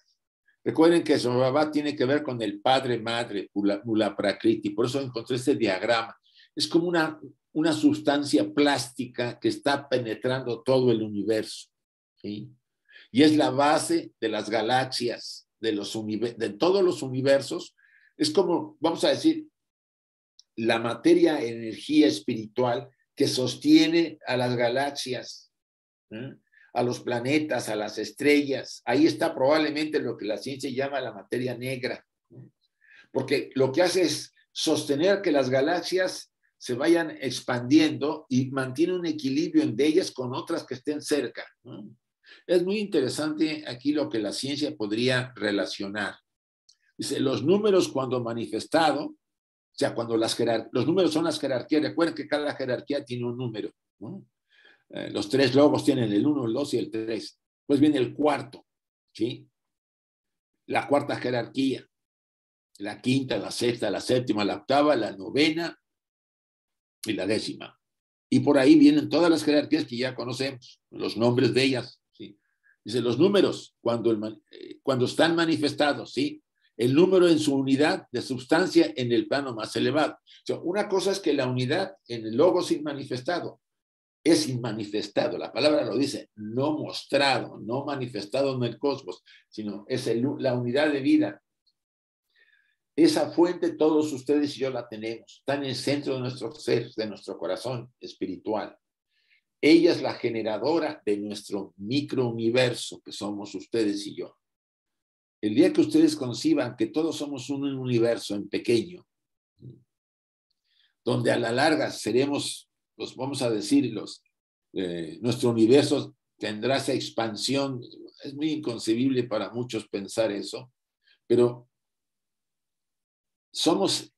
Recuerden que Ishvabhat tiene que ver con el padre, madre, Mula Prakriti. Por eso encontré este diagrama. Es como una, una sustancia plástica que está penetrando todo el universo. ¿sí? Y es la base de las galaxias, de, los de todos los universos. Es como, vamos a decir, la materia, energía espiritual que sostiene a las galaxias, a los planetas, a las estrellas. Ahí está probablemente lo que la ciencia llama la materia negra, porque lo que hace es sostener que las galaxias se vayan expandiendo y mantiene un equilibrio de ellas con otras que estén cerca. Es muy interesante aquí lo que la ciencia podría relacionar. Dice, los números cuando manifestado, sea, cuando las los números son las jerarquías, recuerden que cada jerarquía tiene un número. Eh, los tres logos tienen el 1, el 2 y el 3. Pues viene el cuarto, ¿sí? La cuarta jerarquía, la quinta, la sexta, la séptima, la octava, la novena y la décima. Y por ahí vienen todas las jerarquías que ya conocemos, los nombres de ellas. ¿sí? Dice, los números, cuando, eh, cuando están manifestados, ¿sí? El número en su unidad de sustancia en el plano más elevado. una cosa es que la unidad en el logo sin manifestado es inmanifestado. La palabra lo dice, no mostrado, no manifestado en el cosmos, sino es la unidad de vida esa fuente todos ustedes y yo la tenemos, está en el centro de nuestro ser, de nuestro corazón espiritual. Ella es la generadora de nuestro microuniverso que somos ustedes y yo. El día que ustedes conciban que todos somos un universo en pequeño, donde a la larga seremos, los vamos a decir, los, eh, nuestro universo tendrá esa expansión. Es muy inconcebible para muchos pensar eso, pero somos,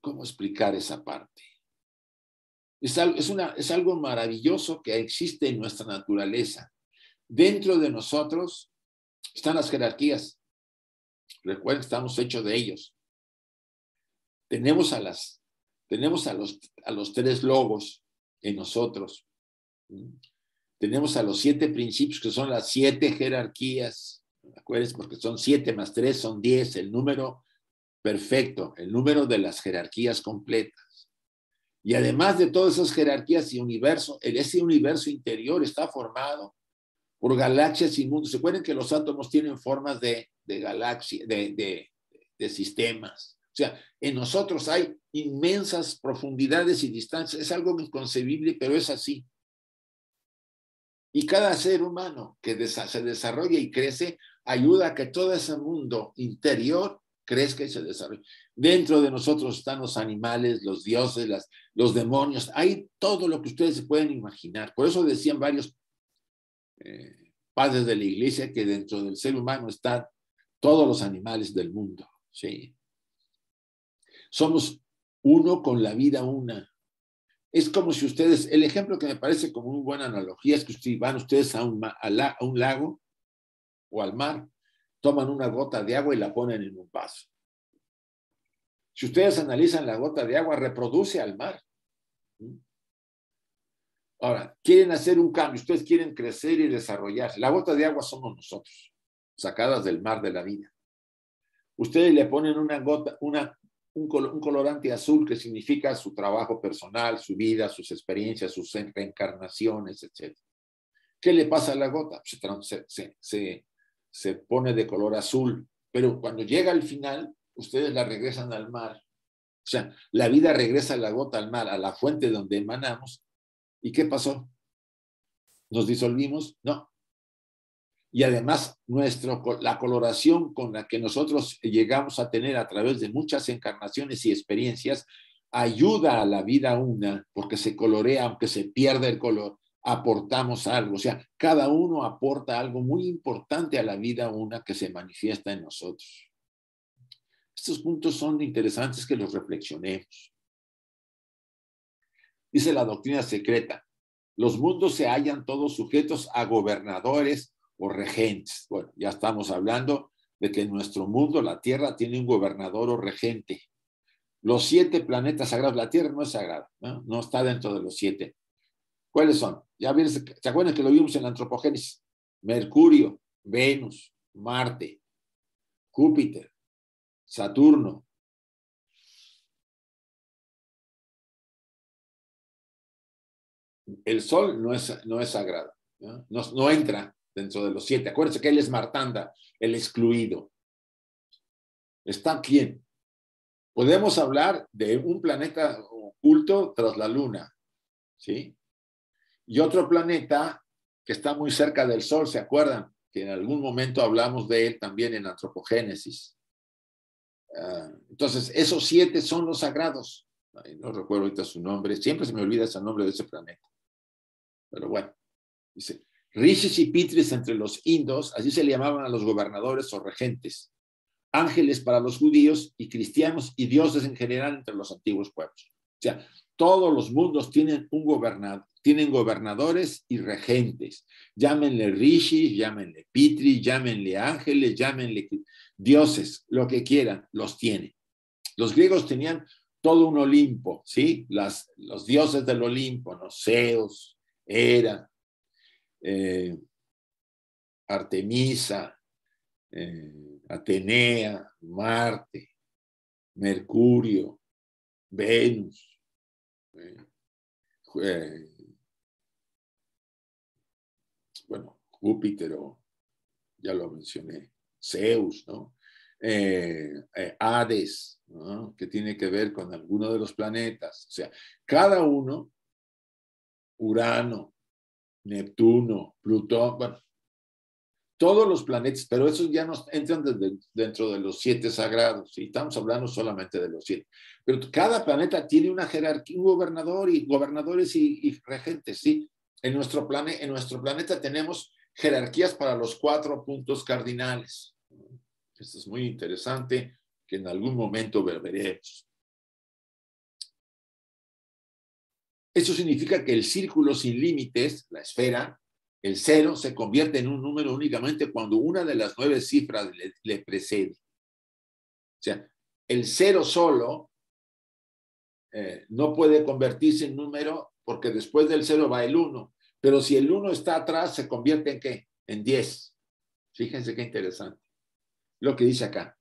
¿cómo explicar esa parte? Es, es, una, es algo maravilloso que existe en nuestra naturaleza. Dentro de nosotros están las jerarquías. Recuerden, estamos hechos de ellos. Tenemos a las, tenemos a los, a los tres logos en nosotros. Tenemos a los siete principios, que son las siete jerarquías. Acuérdense, porque son siete más tres, son diez. El número perfecto, el número de las jerarquías completas. Y además de todas esas jerarquías y universo, ese universo interior está formado por galaxias y mundos. ¿Se acuerdan que los átomos tienen formas de, de galaxias, de, de sistemas? O sea, en nosotros hay inmensas profundidades y distancias. Es algo inconcebible, pero es así. Y cada ser humano que se desarrolla y crece ayuda a que todo ese mundo interior crezca y se desarrolle. Dentro de nosotros están los animales, los dioses, las, los demonios, hay todo lo que ustedes se pueden imaginar. Por eso decían varios eh, padres de la iglesia que dentro del ser humano están todos los animales del mundo. ¿sí? Somos uno con la vida una. Es como si ustedes, el ejemplo que me parece como una buena analogía es que ustedes van ustedes a un, a un lago o al mar toman una gota de agua y la ponen en un vaso. Si ustedes analizan la gota de agua, reproduce al mar. Ahora, quieren hacer un cambio, ustedes quieren crecer y desarrollarse. La gota de agua somos nosotros, sacadas del mar de la vida. Ustedes le ponen una gota, un, colorante azul que significa su trabajo personal, su vida, sus experiencias, sus reencarnaciones, etc. ¿Qué le pasa a la gota? Se, se pone de color azul, pero cuando llega al final, ustedes la regresan al mar. O sea, la vida regresa a la gota al mar, a la fuente donde emanamos. ¿Y qué pasó? ¿Nos disolvimos? No. Y además, nuestro, la coloración con la que nosotros llegamos a tener a través de muchas encarnaciones y experiencias ayuda a la vida una, porque se colorea, aunque se pierde el color, aportamos algo, o sea, cada uno aporta algo muy importante a la vida una que se manifiesta en nosotros. Estos puntos son interesantes que los reflexionemos. Dice la doctrina secreta, los mundos se hallan todos sujetos a gobernadores o regentes. Bueno, ya estamos hablando de que nuestro mundo, la Tierra, tiene un gobernador o regente. Los siete planetas sagrados, la Tierra no es sagrada, no, no está dentro de los siete, ¿Cuáles son? Ya ven, ¿se acuerdan que lo vimos en la antropogénesis? Mercurio, Venus, Marte, Júpiter, Saturno, el sol no es, no es sagrado, ¿no? No, entra dentro de los siete. Acuérdense que él es Martanda, el excluido. ¿Está quién? Podemos hablar de un planeta oculto tras la luna, ¿sí? Y otro planeta que está muy cerca del Sol, ¿se acuerdan? Que en algún momento hablamos de él también en Antropogénesis. Ah, entonces, esos siete son los sagrados. no recuerdo ahorita su nombre, siempre se me olvida ese nombre de ese planeta. Pero bueno, dice, Rishis y Pitris entre los indos, así se le llamaban a los gobernadores o regentes, ángeles para los judíos y cristianos y dioses en general entre los antiguos pueblos. O sea, todos los mundos tienen un gobernador, tienen gobernadores y regentes. Llámenle rishis, llámenle pitris, llámenle ángeles, llámenle dioses, lo que quieran, los tienen. Los griegos tenían todo un Olimpo, ¿sí? Las, los dioses del Olimpo, ¿no? Zeus, Hera, eh, Artemisa, eh, Atenea, Marte, Mercurio, Venus, eh, bueno, Júpiter, ya lo mencioné, Zeus, ¿no? Hades, ¿no? que tiene que ver con alguno de los planetas. O sea, cada uno, Urano, Neptuno, Plutón, bueno, todos los planetas, pero esos ya nos entran dentro de los siete sagrados, y estamos hablando solamente de los siete. Pero cada planeta tiene una jerarquía, un gobernador y gobernadores y, regentes, ¿sí? En nuestro, en nuestro planeta tenemos jerarquías para los cuatro puntos cardinales. Esto es muy interesante, que en algún momento veremos. Eso significa que el círculo sin límites, la esfera, el cero, se convierte en un número únicamente cuando una de las nueve cifras le, precede. O sea, el cero solo eh, no puede convertirse en número porque después del cero va el uno. Pero si el uno está atrás, se convierte en qué? En diez. Fíjense qué interesante. Lo que dice acá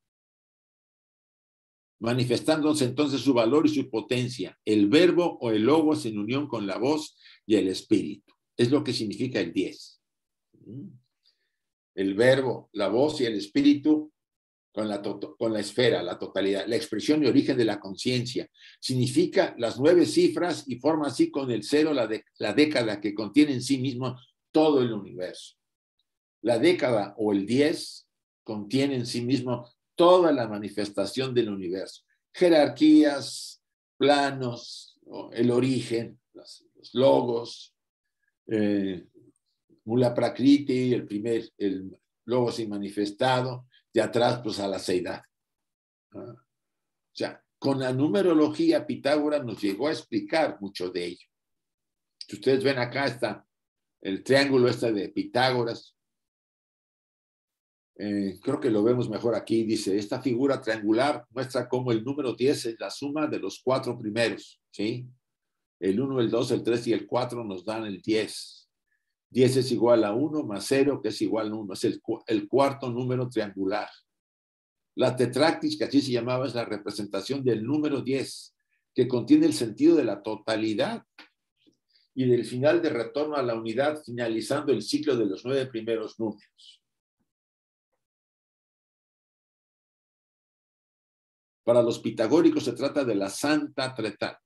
manifestándose entonces su valor y su potencia, el verbo o el logos en unión con la voz y el espíritu. Es lo que significa el 10. Mm. El verbo, la voz y el espíritu con la, con la esfera, la totalidad, la expresión y origen de la conciencia. Significa las nueve cifras y forma así con el cero la, la década que contiene en sí mismo todo el universo. La década o el 10 contiene en sí mismo toda la manifestación del universo. Jerarquías, planos, el origen, los, logos, eh, Mula Prakriti, el primer, el logos manifestado, de atrás pues a la seidad. Ah, o sea, con la numerología Pitágoras nos llegó a explicar mucho de ello. Si ustedes ven acá está el triángulo este de Pitágoras, eh, creo que lo vemos mejor aquí, dice, esta figura triangular muestra cómo el número 10 es la suma de los cuatro primeros, ¿sí? El 1, el 2, el 3 y el 4 nos dan el 10. 10 es igual a 1 más 0, que es igual a 1, es el, el cuarto número triangular. La tetractis, que así se llamaba, es la representación del número 10, que contiene el sentido de la totalidad y del final de retorno a la unidad, finalizando el ciclo de los nueve primeros números. Para los pitagóricos se trata de la Santa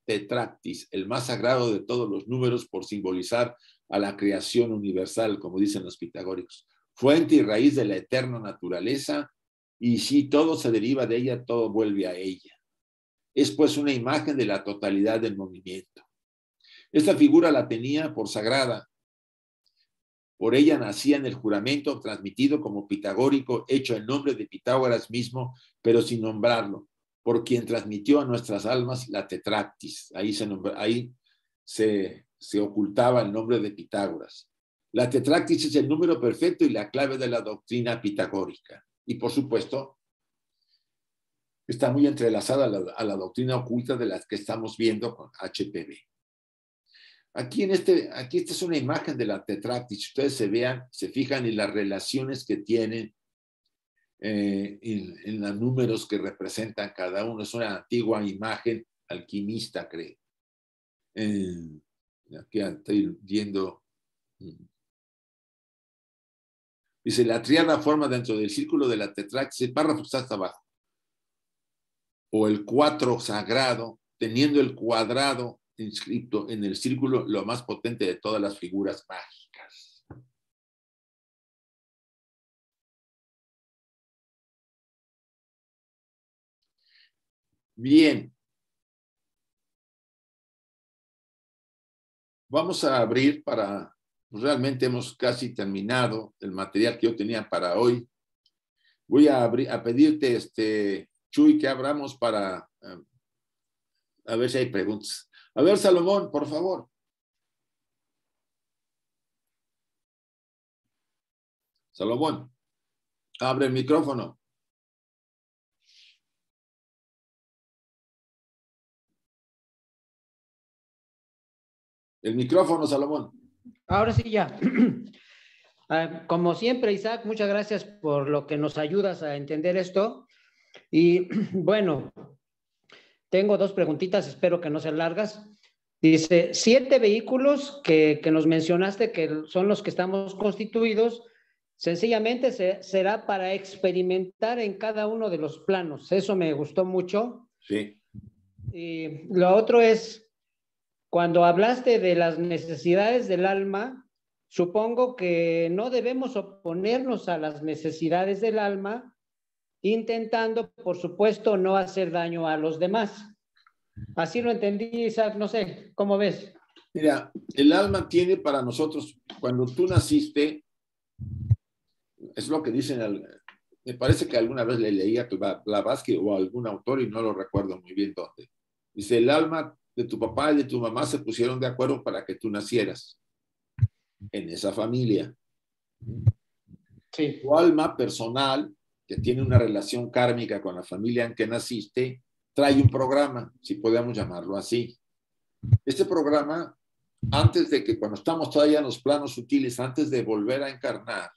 Tetractis, el más sagrado de todos los números por simbolizar a la creación universal, como dicen los pitagóricos. Fuente y raíz de la eterna naturaleza, y si todo se deriva de ella, todo vuelve a ella. Es pues una imagen de la totalidad del movimiento. Esta figura la tenía por sagrada. Por ella nacía en el juramento transmitido como pitagórico, hecho en nombre de Pitágoras mismo, pero sin nombrarlo por quien transmitió a nuestras almas la tetractis. Ahí se, ahí se, se ocultaba el nombre de Pitágoras. La tetractis es el número perfecto y la clave de la doctrina pitagórica. Y por supuesto, está muy entrelazada a la, la, doctrina oculta de las que estamos viendo con HPV. Aquí, en este, aquí esta es una imagen de la tetractis. Ustedes se vean, se fijan en las relaciones que tienen eh, en, los números que representan cada uno. Es una antigua imagen alquimista, creo. Eh, aquí estoy yendo. Dice, la triada forma dentro del círculo de la tetraxis, el párrafo está hasta abajo. O el cuatro sagrado, teniendo el cuadrado inscrito en el círculo, lo más potente de todas las figuras mágicas. Bien. Vamos a abrir para realmente hemos casi terminado el material que yo tenía para hoy. Voy a, abrir, a pedirte, este, Chuy, que abramos para eh, a ver si hay preguntas. A ver, Salomón, por favor. Salomón, abre el micrófono. El micrófono, Salomón. Ahora sí, ya. Ah, como siempre, Isaac, muchas gracias por lo que nos ayudas a entender esto. Y bueno, tengo dos preguntitas, espero que no sean largas. Dice, siete vehículos que, nos mencionaste que son los que estamos constituidos, sencillamente será para experimentar en cada uno de los planos. Eso me gustó mucho. Sí. Y lo otro es, cuando hablaste de las necesidades del alma, supongo que no debemos oponernos a las necesidades del alma, intentando, por supuesto, no hacer daño a los demás. Así lo entendí, Isaac, no sé, ¿cómo ves? Mira, el alma tiene para nosotros, cuando tú naciste, es lo que dicen, me parece que alguna vez le leía a Blavatsky o a algún autor y no lo recuerdo muy bien dónde. Dice, el alma de tu papá y de tu mamá se pusieron de acuerdo para que tú nacieras en esa familia. Sí. Tu alma personal, que tiene una relación kármica con la familia en que naciste, trae un programa, si podemos llamarlo así. Este programa, antes de que cuando estamos todavía en los planos sutiles, antes de volver a encarnar,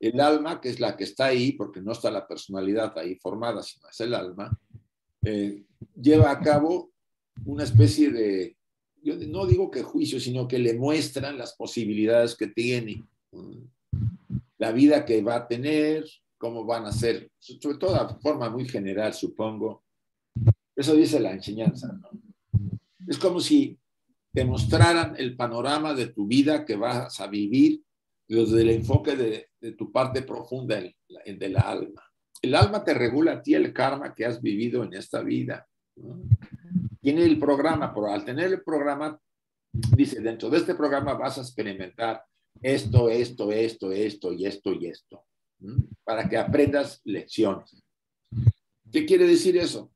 el alma, que es la que está ahí, porque no está la personalidad ahí formada, sino es el alma, eh, lleva a cabo una especie de, yo no digo que juicio, sino que le muestran las posibilidades que tiene, la vida que va a tener, cómo van a ser, sobre todo de forma muy general, supongo. Eso dice la enseñanza. Es como si te mostraran el panorama de tu vida que vas a vivir desde el enfoque de, de tu parte profunda, el, el, de la alma. El alma te regula a ti el karma que has vivido en esta vida. ¿no? Tiene el programa, pero al tener el programa, dice, dentro de este programa vas a experimentar esto, esto, esto, esto y esto y esto, para que aprendas lecciones. ¿Qué quiere decir eso?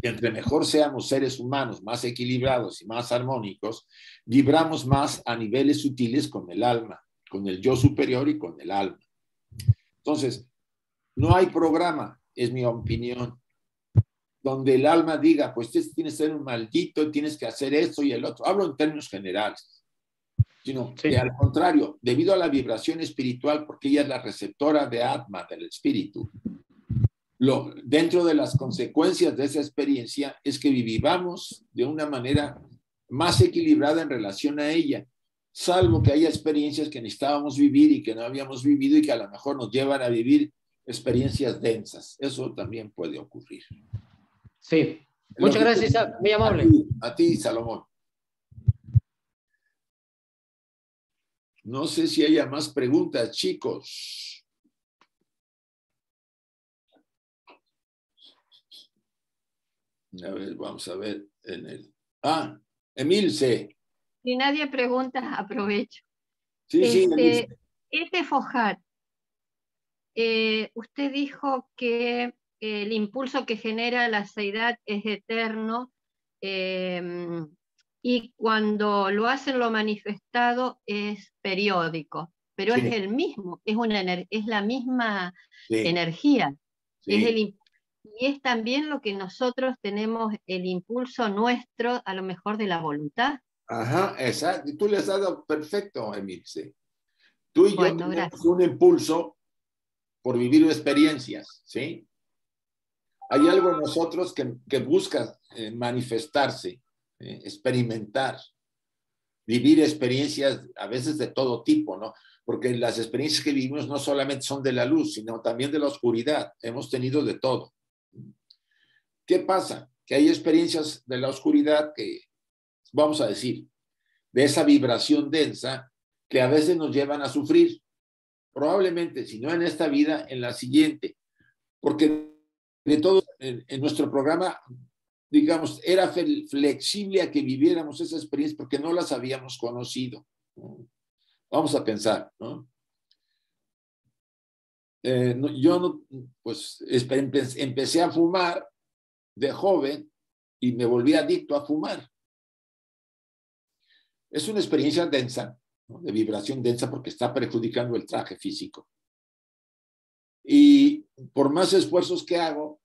Que entre mejor seamos seres humanos, más equilibrados y más armónicos, vibramos más a niveles sutiles con el alma, con el yo superior y con el alma. Entonces, no hay programa, es mi opinión donde el alma diga, pues tienes que ser un maldito, tienes que hacer esto y el otro. Hablo en términos generales, sino sí. que al contrario, debido a la vibración espiritual, porque ella es la receptora de Atma, del espíritu, lo, dentro de las consecuencias de esa experiencia es que vivamos de una manera más equilibrada en relación a ella, salvo que haya experiencias que necesitábamos vivir y que no habíamos vivido y que a lo mejor nos llevan a vivir experiencias densas. Eso también puede ocurrir. Sí. Muchas gracias, Isaac. Muy amable. A ti, a ti, Salomón. No sé si haya más preguntas, chicos. A ver, vamos a ver en el. Ah, Emilce. Si nadie pregunta, aprovecho. Sí, sí, este, este fojar, eh, usted dijo que el impulso que genera la seidad es eterno eh, y cuando lo hacen lo manifestado es periódico, pero sí. es el mismo, es, una, es la misma sí. energía. Sí. Es el, y es también lo que nosotros tenemos, el impulso nuestro, a lo mejor de la voluntad. Ajá, exacto. Tú le has dado perfecto, Emilce. Tú y bueno, yo tenemos gracias. un impulso por vivir experiencias, ¿sí? Hay algo en nosotros que, que busca eh, manifestarse, eh, experimentar. vivir experiencias a veces de todo tipo, ¿no? Porque las experiencias que vivimos no solamente son de la luz, sino también de la oscuridad. Hemos tenido de todo. ¿Qué pasa? Que hay experiencias de la oscuridad que, vamos a decir, de esa vibración densa que a veces nos llevan a sufrir. Probablemente, si no en esta vida, en la siguiente. Porque de todo, en, nuestro programa, digamos, era flexible a que viviéramos esa experiencia porque no las habíamos conocido. Vamos a pensar, ¿no? Eh, yo pues empecé a fumar de joven y me volví adicto a fumar. Es una experiencia densa, de vibración densa porque está perjudicando el traje físico. Y por más esfuerzos que hago,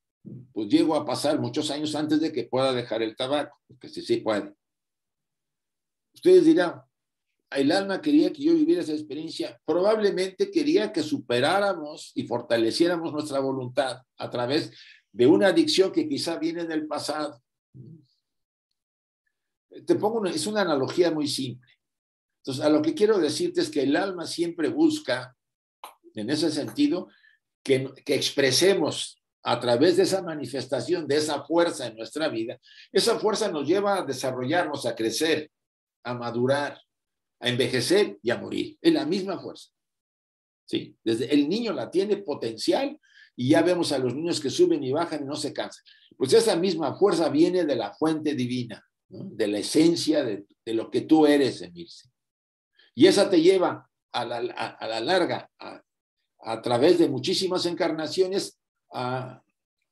pues llego a pasar muchos años antes de que pueda dejar el tabaco, porque sí, sí puede. Ustedes dirán, el alma quería que yo viviera esa experiencia. Probablemente quería que superáramos y fortaleciéramos nuestra voluntad a través de una adicción que quizá viene del pasado. Te pongo una, es una analogía muy simple. Entonces, a lo que quiero decirte es que el alma siempre busca, en ese sentido, que, expresemos a través de esa manifestación, de esa fuerza en nuestra vida, esa fuerza nos lleva a desarrollarnos, a crecer, a madurar, a envejecer y a morir. Es la misma fuerza. Sí, desde el niño la tiene potencial y ya vemos a los niños que suben y bajan y no se cansan. Pues esa misma fuerza viene de la fuente divina, de la esencia de, lo que tú eres, Emirce. Y esa te lleva a la, a, la larga, a, a, través de muchísimas encarnaciones, a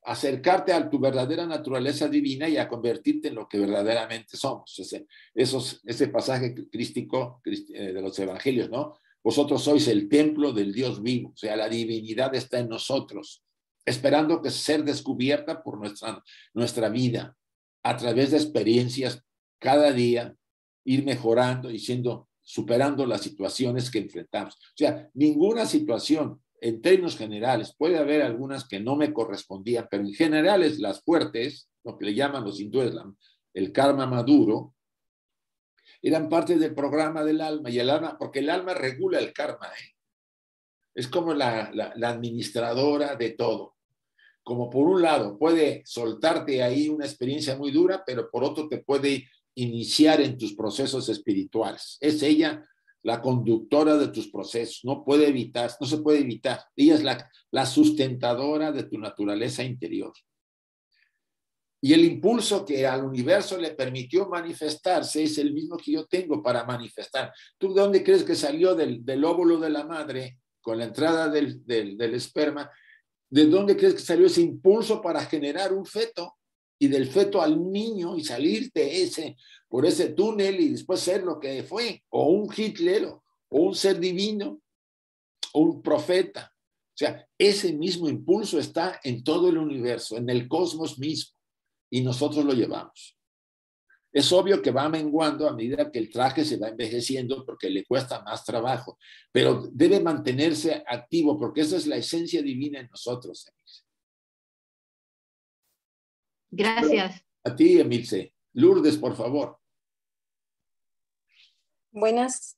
acercarte a tu verdadera naturaleza divina y a convertirte en lo que verdaderamente somos. Ese, ese pasaje crístico eh, de los evangelios, ¿no? Vosotros sois el templo del Dios vivo, o sea, la divinidad está en nosotros, esperando que ser descubierta por nuestra, nuestra vida a través de experiencias cada día, ir mejorando y siendo, superando las situaciones que enfrentamos. O sea, ninguna situación en términos generales, puede haber algunas que no me correspondían, pero en generales las fuertes, lo que le llaman los hindúes el karma maduro, eran parte del programa del alma y el alma, porque el alma regula el karma, ¿eh? es como la, la, administradora de todo. Como por un lado puede soltarte ahí una experiencia muy dura, pero por otro te puede iniciar en tus procesos espirituales. Es ella la conductora de tus procesos, no puede evitar, no se puede evitar. Ella es la, sustentadora de tu naturaleza interior. Y el impulso que al universo le permitió manifestarse es el mismo que yo tengo para manifestar. ¿Tú de dónde crees que salió del, óvulo de la madre con la entrada del, del esperma? ¿De dónde crees que salió ese impulso para generar un feto? Y del feto al niño y salir de ese, por ese túnel y después ser lo que fue, o un Hitler, o, o un ser divino, o un profeta. O sea, ese mismo impulso está en todo el universo, en el cosmos mismo y nosotros lo llevamos. Es obvio que va menguando a medida que el traje se va envejeciendo porque le cuesta más trabajo, pero debe mantenerse activo porque esa es la esencia divina en nosotros. Gracias. A ti, Emilce. Lourdes, por favor. Buenas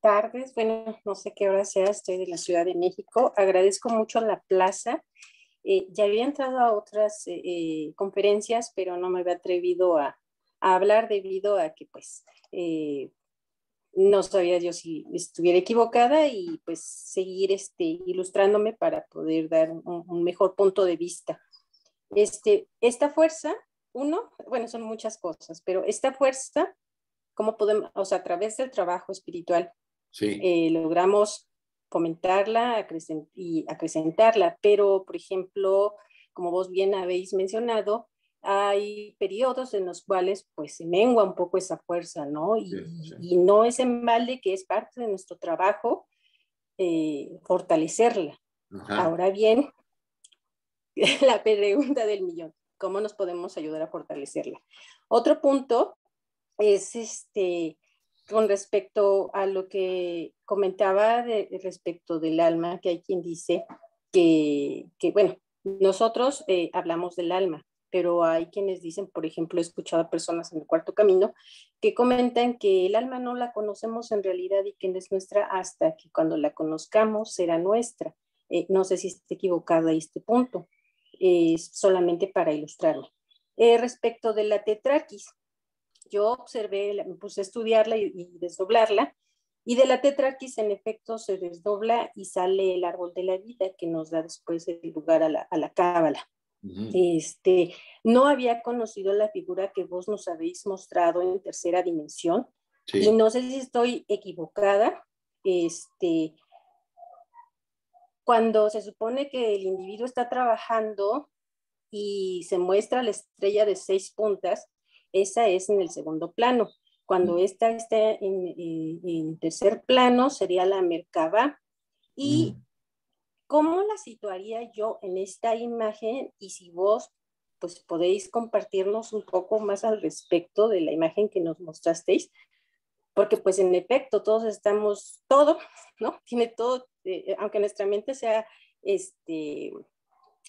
tardes. Bueno, no sé qué hora sea, estoy de la Ciudad de México. Agradezco mucho la plaza eh, ya había entrado a otras eh, eh, conferencias, pero no me había atrevido a, hablar debido a que pues no sabía yo si estuviera equivocada y pues seguir este, ilustrándome para poder dar un, mejor punto de vista. Este, esta fuerza, uno, bueno, son muchas cosas, pero esta fuerza, ¿cómo podemos, o sea, a través del trabajo espiritual, sí. logramos comentarla y acrecentarla, pero por ejemplo, como vos bien habéis mencionado, hay periodos en los cuales pues se mengua un poco esa fuerza, ¿no? Y, no es en balde que es parte de nuestro trabajo eh, fortalecerla. Ahora bien, la pregunta del millón, ¿cómo nos podemos ayudar a fortalecerla? Otro punto es este, con respecto a lo que comentaba de, respecto del alma, que hay quien dice que, bueno, nosotros eh, hablamos del alma, pero hay quienes dicen, por ejemplo, he escuchado a personas en el cuarto camino que comentan que el alma no la conocemos en realidad y que no es nuestra hasta que cuando la conozcamos será nuestra. Eh, no sé si está equivocada este punto, es solamente para ilustrarlo. Eh, respecto de la tetraquis, yo observé, me puse a estudiarla y, desdoblarla, y de la tetraquis en efecto se desdobla y sale el árbol de la vida que nos da después el lugar a la, a la cábala este, no había conocido la figura que vos nos habéis mostrado en tercera dimensión. Y no sé si estoy equivocada. Este, cuando se supone que el individuo está trabajando y se muestra la estrella de seis puntas, esa es en el segundo plano. Cuando esta está en, tercer plano, sería la Merkaba. Y ¿Cómo la situaría yo en esta imagen? Y si vos pues podéis compartirnos un poco más al respecto de la imagen que nos mostrasteis, porque pues en efecto todos estamos, todo, ¿no? Tiene todo, eh, aunque nuestra mente sea este,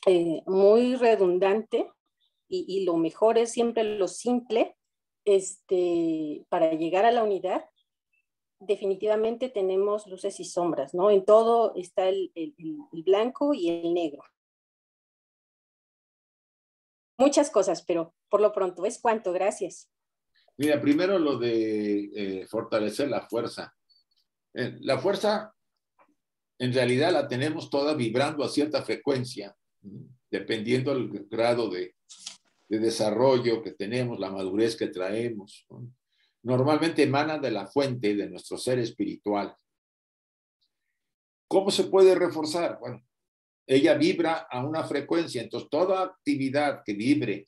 eh, muy redundante y, y, lo mejor es siempre lo simple, este, para llegar a la unidad, definitivamente tenemos luces y sombras, ¿no? En todo está el, blanco y el negro. Muchas cosas, pero por lo pronto es cuanto, gracias. Mira, primero lo de eh, fortalecer la fuerza. Eh, la fuerza, en realidad la tenemos toda vibrando a cierta frecuencia, dependiendo del grado de, de desarrollo que tenemos, la madurez que traemos. ¿no? normalmente emana de la fuente de nuestro ser espiritual. ¿Cómo se puede reforzar? Bueno, ella vibra a una frecuencia, entonces toda actividad que vibre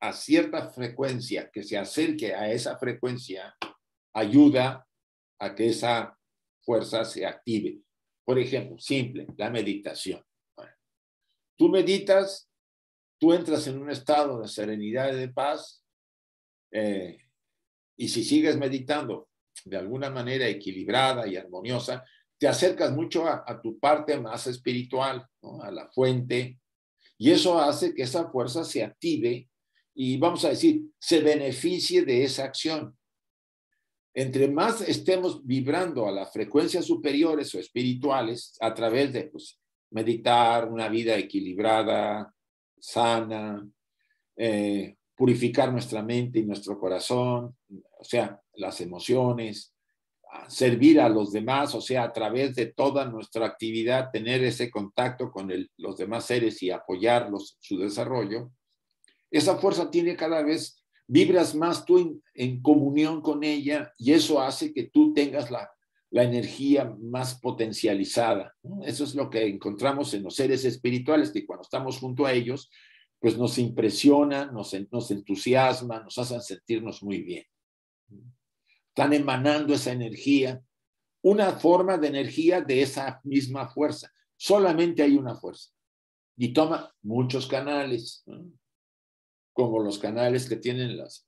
a cierta frecuencia, que se acerque a esa frecuencia, ayuda a que esa fuerza se active. Por ejemplo, simple, la meditación. tú meditas, tú entras en un estado de serenidad y de paz, eh, y si sigues meditando de alguna manera equilibrada y armoniosa, te acercas mucho a, tu parte más espiritual, a la fuente, y eso hace que esa fuerza se active y vamos a decir, se beneficie de esa acción. Entre más estemos vibrando a las frecuencias superiores o espirituales a través de pues, meditar, una vida equilibrada, sana, eh, purificar nuestra mente y nuestro corazón, o sea, las emociones, servir a los demás, o sea, a través de toda nuestra actividad, tener ese contacto con los demás seres y apoyarlos su desarrollo, esa fuerza tiene cada vez, vibras más tú en, comunión con ella y eso hace que tú tengas la, energía más potencializada. Eso es lo que encontramos en los seres espirituales, que cuando estamos junto a ellos, pues nos impresiona, nos, nos entusiasma, nos hacen sentirnos muy bien. Están emanando esa energía, una forma de energía de esa misma fuerza. Solamente hay una fuerza. Y toma muchos canales, como los canales que tienen los,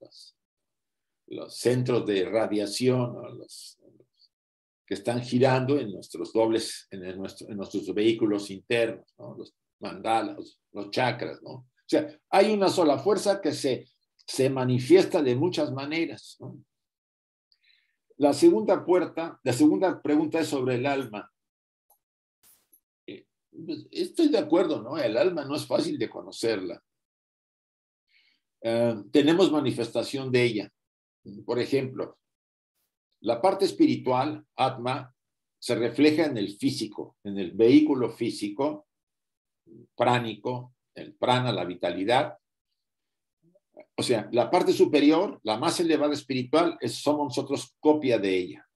los centros de radiación, los, que están girando en nuestros dobles, en, en nuestros vehículos internos, los mandalas, los chakras, ¿no? O sea, hay una sola fuerza que se, se manifiesta de muchas maneras. La segunda puerta, la segunda pregunta es sobre el alma. Eh, pues, estoy de acuerdo, ¿no? El alma no es fácil de conocerla. Eh, tenemos manifestación de ella. Por ejemplo, la parte espiritual, Atma, se refleja en el físico, en el vehículo físico, pránico, el prana, la vitalidad. O sea, la parte superior, la más elevada espiritual, es, somos nosotros copia de ella.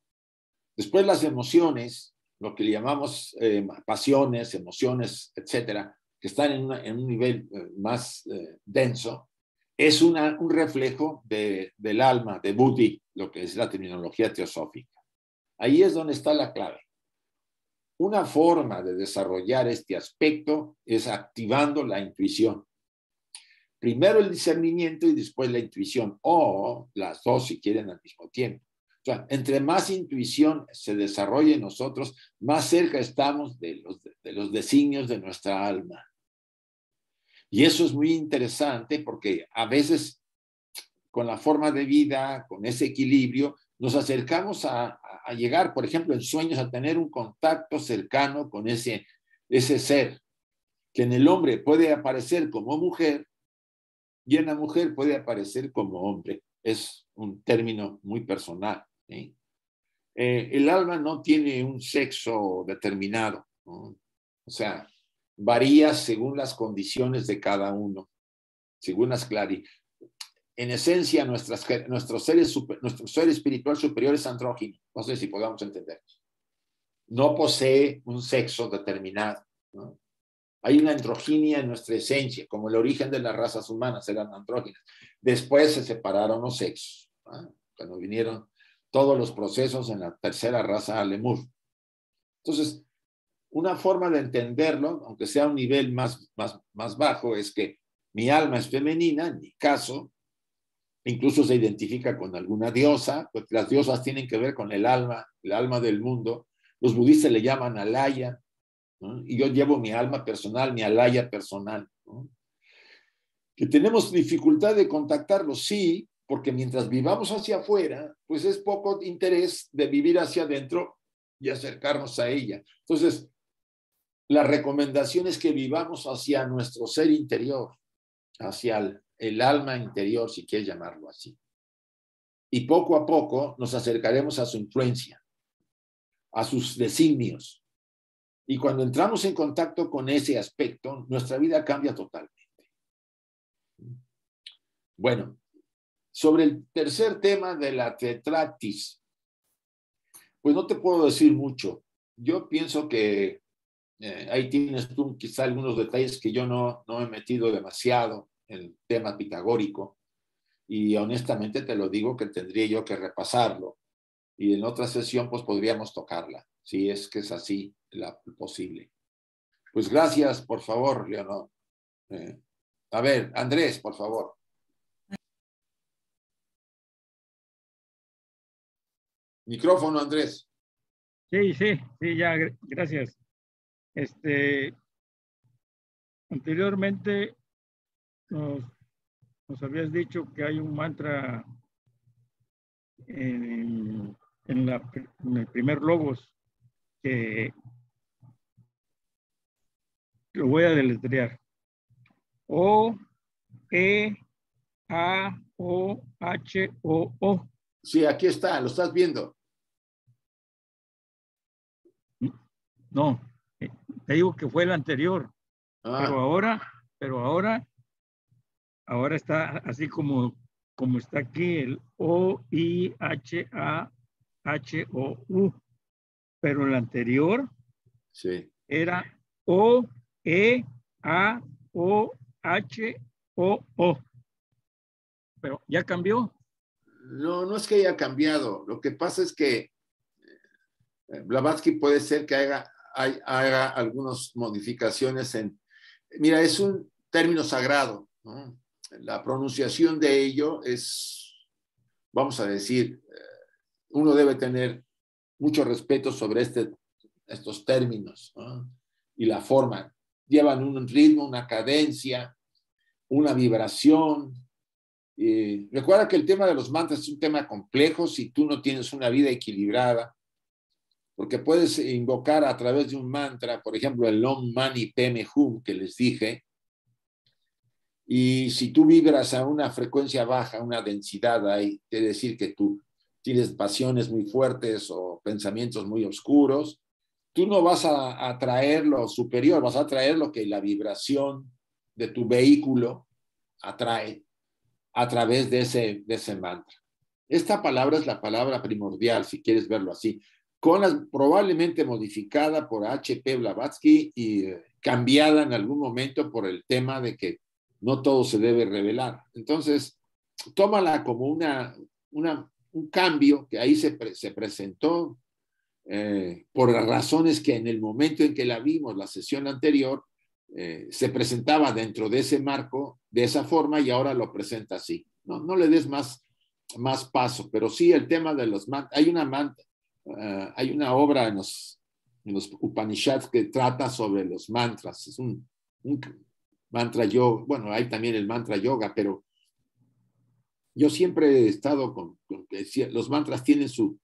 Después las emociones, lo que le llamamos eh, pasiones, emociones, etcétera, que están en, un nivel eh, más denso, es una, un reflejo de, del alma, de Buddhi, lo que es la terminología teosófica. Ahí es donde está la clave. Una forma de desarrollar este aspecto es activando la intuición. Primero el discernimiento y después la intuición, o las dos si quieren al mismo tiempo. O sea, entre más intuición se desarrolle en nosotros, más cerca estamos de los, de los designios de nuestra alma. Y eso es muy interesante porque a veces con la forma de vida, con ese equilibrio, nos acercamos a, llegar, por ejemplo, en sueños, a tener un contacto cercano con ese, ese ser, que en el hombre puede aparecer como mujer y en la mujer puede aparecer como hombre. Es un término muy personal. Eh, el alma no tiene un sexo determinado, o sea, varía según las condiciones de cada uno, según las claridades en esencia, nuestras, nuestros seres, nuestro ser espiritual superior es andrógino. No sé si podamos entender. No posee un sexo determinado. Hay una androginia en nuestra esencia, como el origen de las razas humanas eran andróginas. Después se separaron los sexos, cuando vinieron todos los procesos en la tercera raza Lemur. Entonces, una forma de entenderlo, aunque sea a un nivel más, más, más bajo, es que mi alma es femenina, en mi caso, incluso se identifica con alguna diosa, porque las diosas tienen que ver con el alma, el alma del mundo. Los budistas le llaman alaya, y yo llevo mi alma personal, mi alaya personal. Que tenemos dificultad de contactarlo, sí, porque mientras vivamos hacia afuera, pues es poco interés de vivir hacia adentro y acercarnos a ella. Entonces, la recomendación es que vivamos hacia nuestro ser interior, hacia el, alma interior, si quieres llamarlo así. Y poco a poco nos acercaremos a su influencia, a sus designios. Y cuando entramos en contacto con ese aspecto, nuestra vida cambia totalmente. Bueno, sobre el tercer tema de la tetratis, pues no te puedo decir mucho. Yo pienso que eh, ahí tienes tú quizá algunos detalles que yo no, no he metido demasiado el tema pitagórico y honestamente te lo digo que tendría yo que repasarlo y en otra sesión pues podríamos tocarla, si es que es así la posible. Pues gracias, por favor, Leonor. Eh, a ver, Andrés, por favor. Micrófono, Andrés. Sí, sí, sí, ya, gracias. Este, anteriormente nos, habías dicho que hay un mantra en, el primer logos que lo voy a deletrear. O, E, A, O, H, O, O. Sí, aquí está, lo estás viendo. No, te digo que fue el anterior. Ah. Pero ahora, pero ahora ahora está así como, como está aquí el O-I-H-A-H-O-U. Pero el anterior era O-E-A-O-H-O-O. Pero ya cambió. No, no es que haya cambiado. Lo que pasa es que eh, Blavatsky puede ser que haga, haga algunas modificaciones en... Mira, es un término sagrado. la pronunciación de ello es, vamos a decir, eh, uno debe tener mucho respeto sobre este, estos términos y la forma. Llevan un ritmo, una cadencia, una vibración. recuerda que el tema de los mantras es un tema complejo si tú no tienes una vida equilibrada, porque puedes invocar a través de un mantra, por ejemplo, el Om Mani Peme Hum que les dije, y si tú vibras a una frecuencia baja, una densidad ahí, quiere decir que tú tienes pasiones muy fuertes o pensamientos muy oscuros, tú no vas a atraer lo superior, vas a atraer lo que la vibración de tu vehículo atrae a través de ese, de ese mantra. Esta palabra es la palabra primordial, si quieres verlo así, probablemente modificada por H.P. Blavatsky y eh, cambiada en algún momento por el tema de que no todo se debe revelar. Entonces, tómala como una, un cambio que ahí se, se presentó eh, por las razones que en el momento en que la vimos, la sesión anterior, eh, se presentaba dentro de ese marco de esa forma y ahora lo presenta así. No, no le des más, más paso, pero sí el tema de los. Hay una, manta, eh, hay una obra en los, en los Upanishads que trata sobre los mantras. Es un, un mantra yoga, bueno, hay también el mantra yoga, pero yo siempre he estado con, que los mantras tienen su,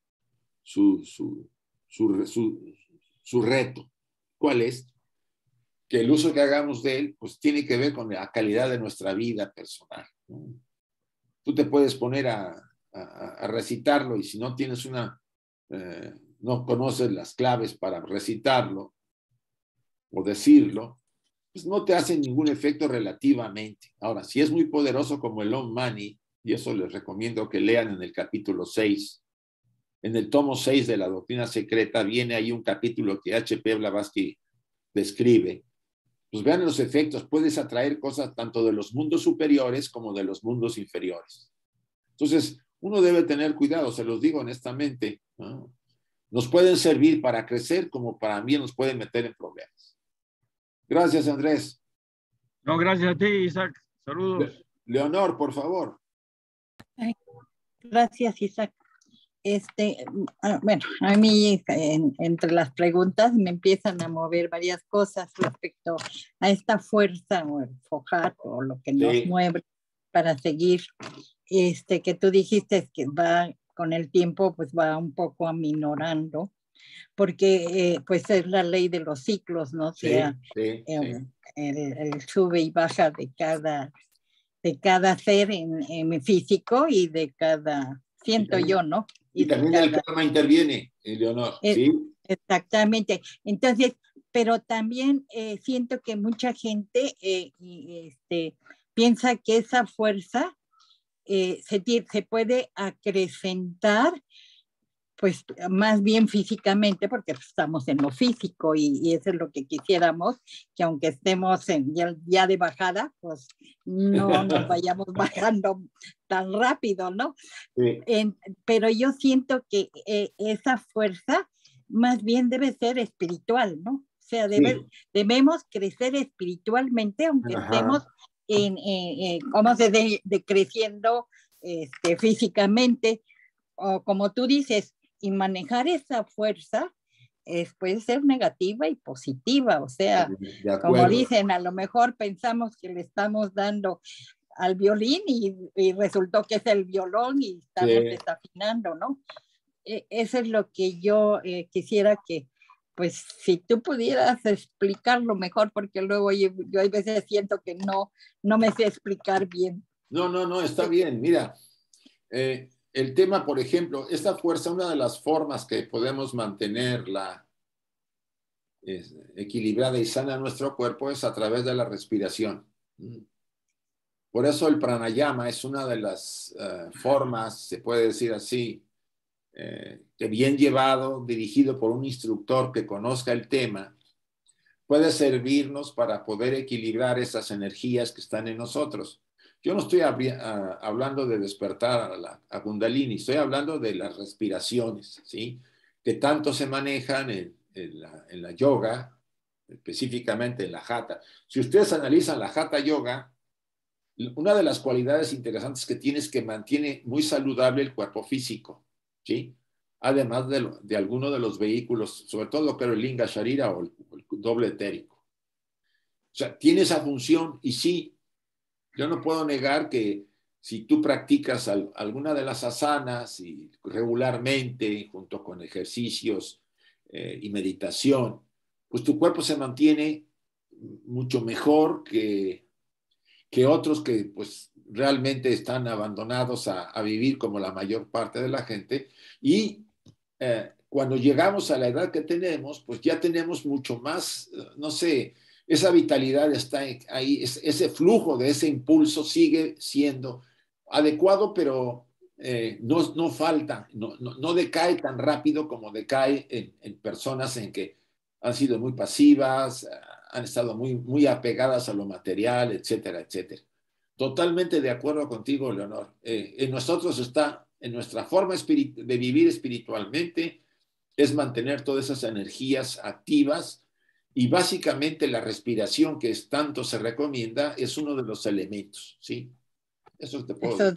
su, su, su, su reto. ¿Cuál es? Que el uso que hagamos de él, pues tiene que ver con la calidad de nuestra vida personal. Tú te puedes poner a, a, recitarlo y si no tienes una, eh, no conoces las claves para recitarlo o decirlo, pues no te hace ningún efecto relativamente. Ahora, si es muy poderoso como el Om Mani, y eso les recomiendo que lean en el capítulo 6, en el tomo 6 de la doctrina secreta viene ahí un capítulo que H.P. Blavatsky describe. Pues vean los efectos, puedes atraer cosas tanto de los mundos superiores como de los mundos inferiores. Entonces, uno debe tener cuidado, se los digo honestamente. Nos pueden servir para crecer como para mí nos pueden meter en problemas. Gracias, Andrés. No, gracias a ti, Isaac. Saludos. Leonor, por favor. Gracias, Isaac. Este, ah, bueno, a mí entre las preguntas me empiezan a mover varias cosas respecto a esta fuerza o el fojar o lo que nos mueve para seguir, este, que tú dijiste que va con el tiempo, pues va un poco aminorando, porque eh, pues es la ley de los ciclos, ¿no? sea, el, el, sube y baja de cada, de cada ser en, en físico y de cada, siento yo, ¿no? Y, también el karma interviene, Leonor, ¿sí? Exactamente. Entonces, pero también eh, siento que mucha gente eh, este, piensa que esa fuerza eh, se, se, puede acrecentar, pues más bien físicamente, porque estamos en lo físico y, eso es lo que quisiéramos, que aunque estemos en, ya, de bajada, pues no nos vayamos bajando tan rápido, ¿no? pero yo siento que eh, esa fuerza más bien debe ser espiritual, ¿no? O sea, debemos crecer espiritualmente, aunque estemos en, cómo se de, decreciendo este, físicamente, o como tú dices, y manejar esa fuerza puede ser negativa y positiva, o sea, como dicen, a lo mejor pensamos que le estamos dando al violín y, resultó que es el violón y estamos desafinando, ¿no? E, eso es lo que yo eh, quisiera que, pues si tú pudieras explicarlo mejor, porque luego yo, yo a veces siento que no, no me sé explicar bien. No, no, no, está bien. Mira, eh, el tema, por ejemplo, esta fuerza, una de las formas que podemos mantenerla equilibrada y sana en nuestro cuerpo es a través de la respiración. Por eso el pranayama es una de las eh, formas, se puede decir así, eh, que bien llevado, dirigido por un instructor que conozca el tema, puede servirnos para poder equilibrar esas energías que están en nosotros. Yo no estoy hablando de despertar a, la, Kundalini, estoy hablando de las respiraciones, ¿sí? Que tanto se manejan en, la, en la, yoga, específicamente en la Hatha. Si ustedes analizan la Hatha Yoga, una de las cualidades interesantes que tiene es que mantiene muy saludable el cuerpo físico. Además de, de alguno de los vehículos, sobre todo lo que es el Linga Sharira o el, doble etérico. O sea, tiene esa función y sí, yo no puedo negar que si tú practicas alguna de las asanas y regularmente, junto con ejercicios eh, y meditación, pues tu cuerpo se mantiene mucho mejor que, que otros que pues realmente están abandonados a, a, vivir como la mayor parte de la gente y eh, cuando llegamos a la edad que tenemos, pues ya tenemos mucho más, eh, no sé, esa vitalidad está ahí, ese flujo de ese impulso sigue siendo adecuado, pero eh, no, no, falta, no, no, decae tan rápido como decae en, en, personas en que han sido muy pasivas, han estado muy, muy apegadas a lo material, etcétera, etcétera. Totalmente de acuerdo contigo, Leonor. en nosotros está en nuestra forma de vivir espiritualmente es mantener todas esas energías activas y básicamente la respiración que es tanto se recomienda es uno de los elementos, ¿sí? Eso te puedo eso,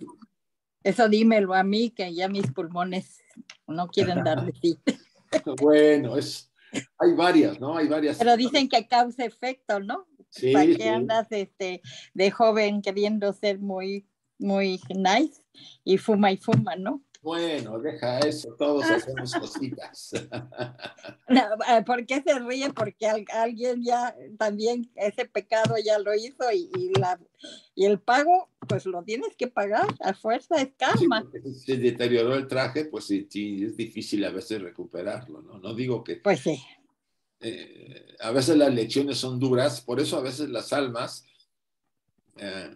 Eso dímelo a mí que ya mis pulmones no quieren dar de sí. bueno, es, hay varias, ¿no? Hay varias. Pero dicen que causa efecto, ¿no? Sí, ¿Para qué andas este, de joven queriendo ser muy, muy nice y fuma y fuma, no? Bueno, deja eso, todos hacemos cositas. Eh, ¿Por qué se ríe? Porque alguien ya también ese pecado ya lo hizo y, la, y el pago, pues lo tienes que pagar, a fuerza es karma. si se deterioró el traje, pues sí, sí, es difícil a veces recuperarlo, ¿no? No digo que... Pues sí. Eh, a veces las lecciones son duras, por eso a veces las almas... Eh,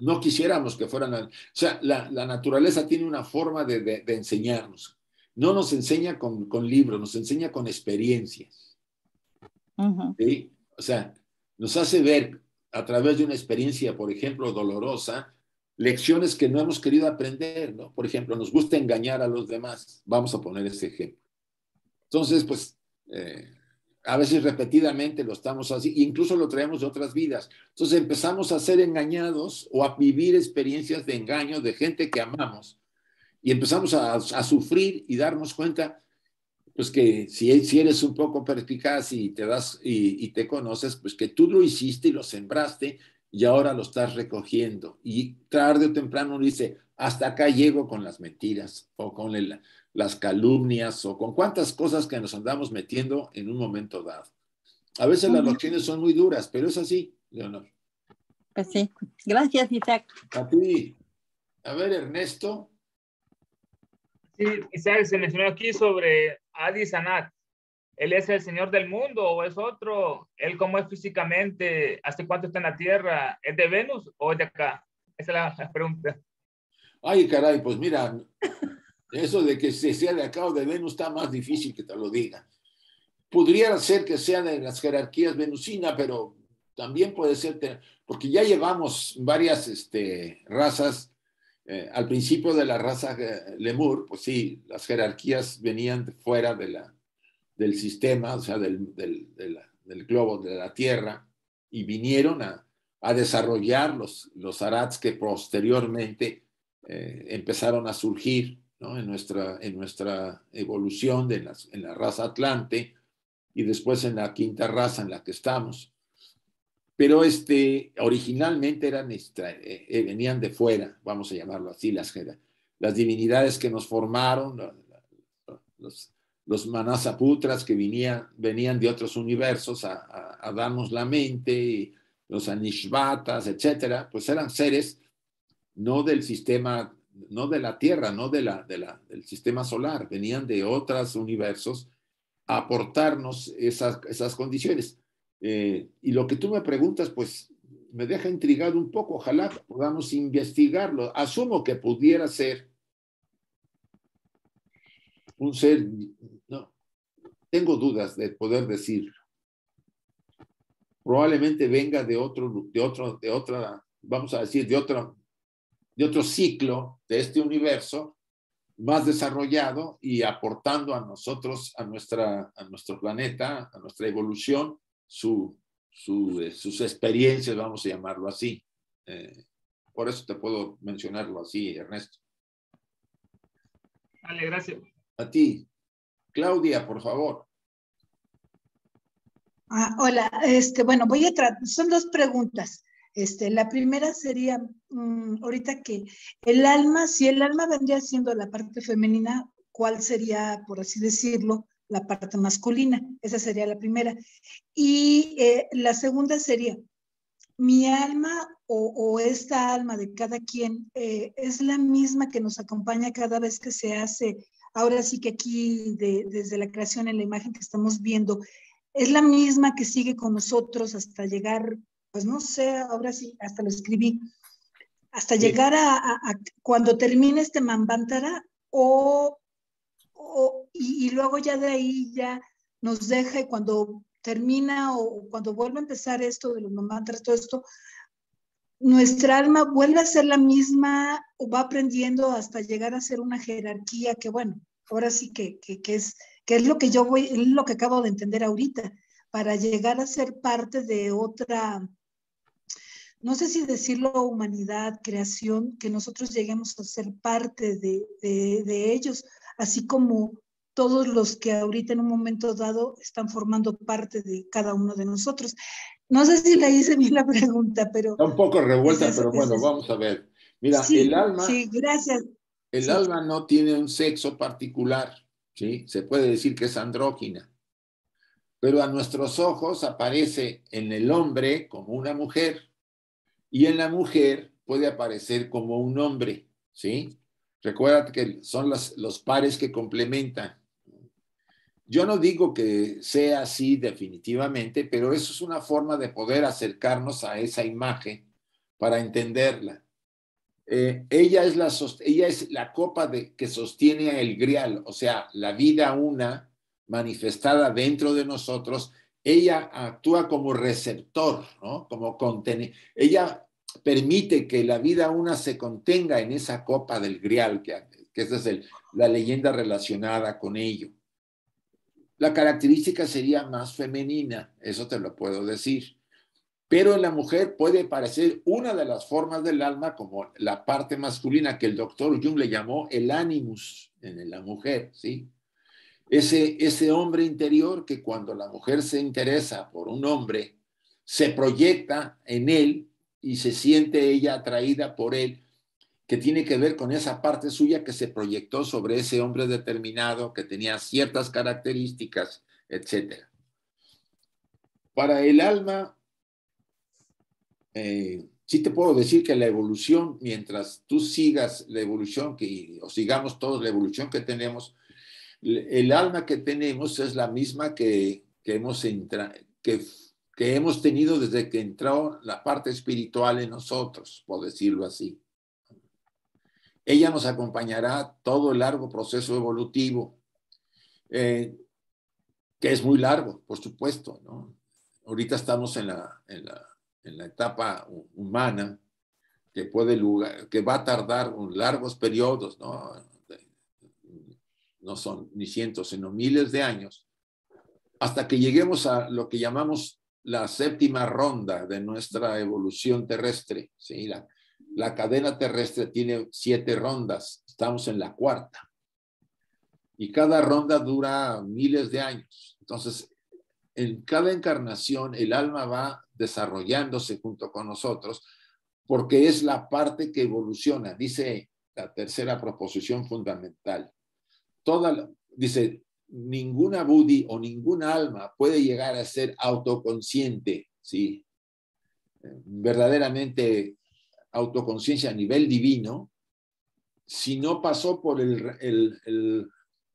no quisiéramos que fueran... O sea, la, naturaleza tiene una forma de, enseñarnos. No nos enseña con, libros, nos enseña con experiencias. O sea, nos hace ver a través de una experiencia, por ejemplo, dolorosa, lecciones que no hemos querido aprender, ¿no? Por ejemplo, nos gusta engañar a los demás. Vamos a poner ese ejemplo. Entonces, pues, eh, a veces repetidamente lo estamos así, incluso lo traemos de otras vidas. Entonces empezamos a ser engañados o a vivir experiencias de engaño de gente que amamos y empezamos a, sufrir y darnos cuenta, pues que si, eres un poco perspicaz y te das y, te conoces, pues que tú lo hiciste y lo sembraste y ahora lo estás recogiendo. Y tarde o temprano dice, hasta acá llego con las mentiras o con el, las calumnias o con cuántas cosas que nos andamos metiendo en un momento dado. A veces las lecciones son muy duras, pero es así, Leonor. Pues sí. Gracias, Isaac. A ti. A ver, Ernesto. Sí, Isaac, se mencionó aquí sobre Adi Sanat. ¿Él es el Señor del mundo o es otro? ¿Él cómo es físicamente? ¿Hace cuánto está en la Tierra? ¿Es de Venus o es de acá? Esa es la pregunta. Ay, caray, pues mira, eso de que se sea de acá o de Venus está más difícil que te lo diga. Podría ser que sea de las jerarquías venusinas, pero también puede ser, porque ya llevamos varias este, razas. Eh, al principio de la raza eh, Lemur, pues sí, las jerarquías venían fuera de la, del sistema, o sea, del, del, del globo de la Tierra, y vinieron a, a desarrollar los, los arats que posteriormente eh, empezaron a surgir en, nuestra, en nuestra evolución de las, en la raza Atlante y después en la quinta raza en la que estamos. Pero este, originalmente eran, eh, eh, venían de fuera, vamos a llamarlo así, las, las divinidades que nos formaron, los, los manasaputras que venían, venían de otros universos a, a, darnos la mente, los anishvatas, etcétera, pues eran seres no del sistema no de la Tierra, no de la, del sistema solar, venían de otros universos a aportarnos esas, esas condiciones. Eh, y lo que tú me preguntas, pues me deja intrigado un poco, ojalá podamos investigarlo. Asumo que pudiera ser un ser, no, tengo dudas de poder decir. Probablemente venga de otro, de otro, de otra, vamos a decir, de otra de otro ciclo de este universo más desarrollado y aportando a nosotros, a, nuestra, a nuestro planeta, a nuestra evolución, su, eh, sus experiencias, vamos a llamarlo así. Eh, por eso te puedo mencionarlo así, Ernesto. Vale, gracias. A ti. Claudia, por favor. Ah, hola, este, bueno, voy a tratar, son dos preguntas. Este, la primera sería, mm, ahorita que el alma, si el alma vendría siendo la parte femenina, ¿cuál sería, por así decirlo, la parte masculina? Esa sería la primera. Y eh, la segunda sería, mi alma o, esta alma de cada quien eh, es la misma que nos acompaña cada vez que se hace, ahora sí que aquí desde la creación en la imagen que estamos viendo, es la misma que sigue con nosotros hasta llegar pues no sé, ahora sí, hasta lo escribí, hasta llegar a, cuando termine este Mambantara o, y, luego ya de ahí ya nos deja cuando termina o cuando vuelve a empezar esto de los Mambantaras, todo esto, nuestra alma vuelve a ser la misma o va aprendiendo hasta llegar a ser una jerarquía que bueno, ahora sí que, que, es, que es lo que yo voy, es lo que acabo de entender ahorita, para llegar a ser parte de otra, no sé si decirlo humanidad, creación, que nosotros lleguemos a ser parte de, ellos, así como, todos los que ahorita en un momento dado están formando parte de cada uno de nosotros. No sé si le hice bien la pregunta, pero... Está un poco revuelta, pero bueno, vamos a ver. Mira, el alma... Sí, gracias. El alma no tiene un sexo particular, ¿sí? Se puede decir que es andrógina. Pero a nuestros ojos aparece en el hombre como una mujer y en la mujer puede aparecer como un hombre, ¿sí? Recuerda que son los pares que complementan. Yo no digo que sea así definitivamente, pero eso es una forma de poder acercarnos a esa imagen para entenderla. Eh, ella, es la, ella es la copa de, que sostiene el grial, o sea, la vida una manifestada dentro de nosotros. Ella actúa como receptor, ¿no? Como contener. Ella permite que la vida una se contenga en esa copa del grial, que, que esa es la leyenda relacionada con ello. La característica sería más femenina, eso te lo puedo decir. Pero en la mujer puede parecer una de las formas del alma como la parte masculina que el doctor Jung le llamó el animus en la mujer, ¿sí? Ese, ese hombre interior que cuando la mujer se interesa por un hombre, se proyecta en él y se siente ella atraída por él que tiene que ver con esa parte suya que se proyectó sobre ese hombre determinado, que tenía ciertas características, etc. Para el alma, eh, sí te puedo decir que la evolución, mientras tú sigas la evolución, que, o sigamos todos la evolución que tenemos, el alma que tenemos es la misma que, que hemos, que, que hemos tenido desde que entró la parte espiritual en nosotros, por decirlo así. Ella nos acompañará todo el largo proceso evolutivo, eh, que es muy largo, por supuesto. ¿no? Ahorita estamos en la, en la, en la etapa humana, que, puede lugar, que va a tardar largos periodos, ¿no? no son ni cientos, sino miles de años, hasta que lleguemos a lo que llamamos la séptima ronda de nuestra evolución terrestre, ¿sí? la, la cadena terrestre tiene siete rondas, estamos en la cuarta. Y cada ronda dura miles de años. Entonces, en cada encarnación el alma va desarrollándose junto con nosotros porque es la parte que evoluciona, dice la tercera proposición fundamental. Toda, dice, ninguna Buddhi o ninguna alma puede llegar a ser autoconsciente, ¿sí? verdaderamente autoconciencia a nivel divino si no pasó por el,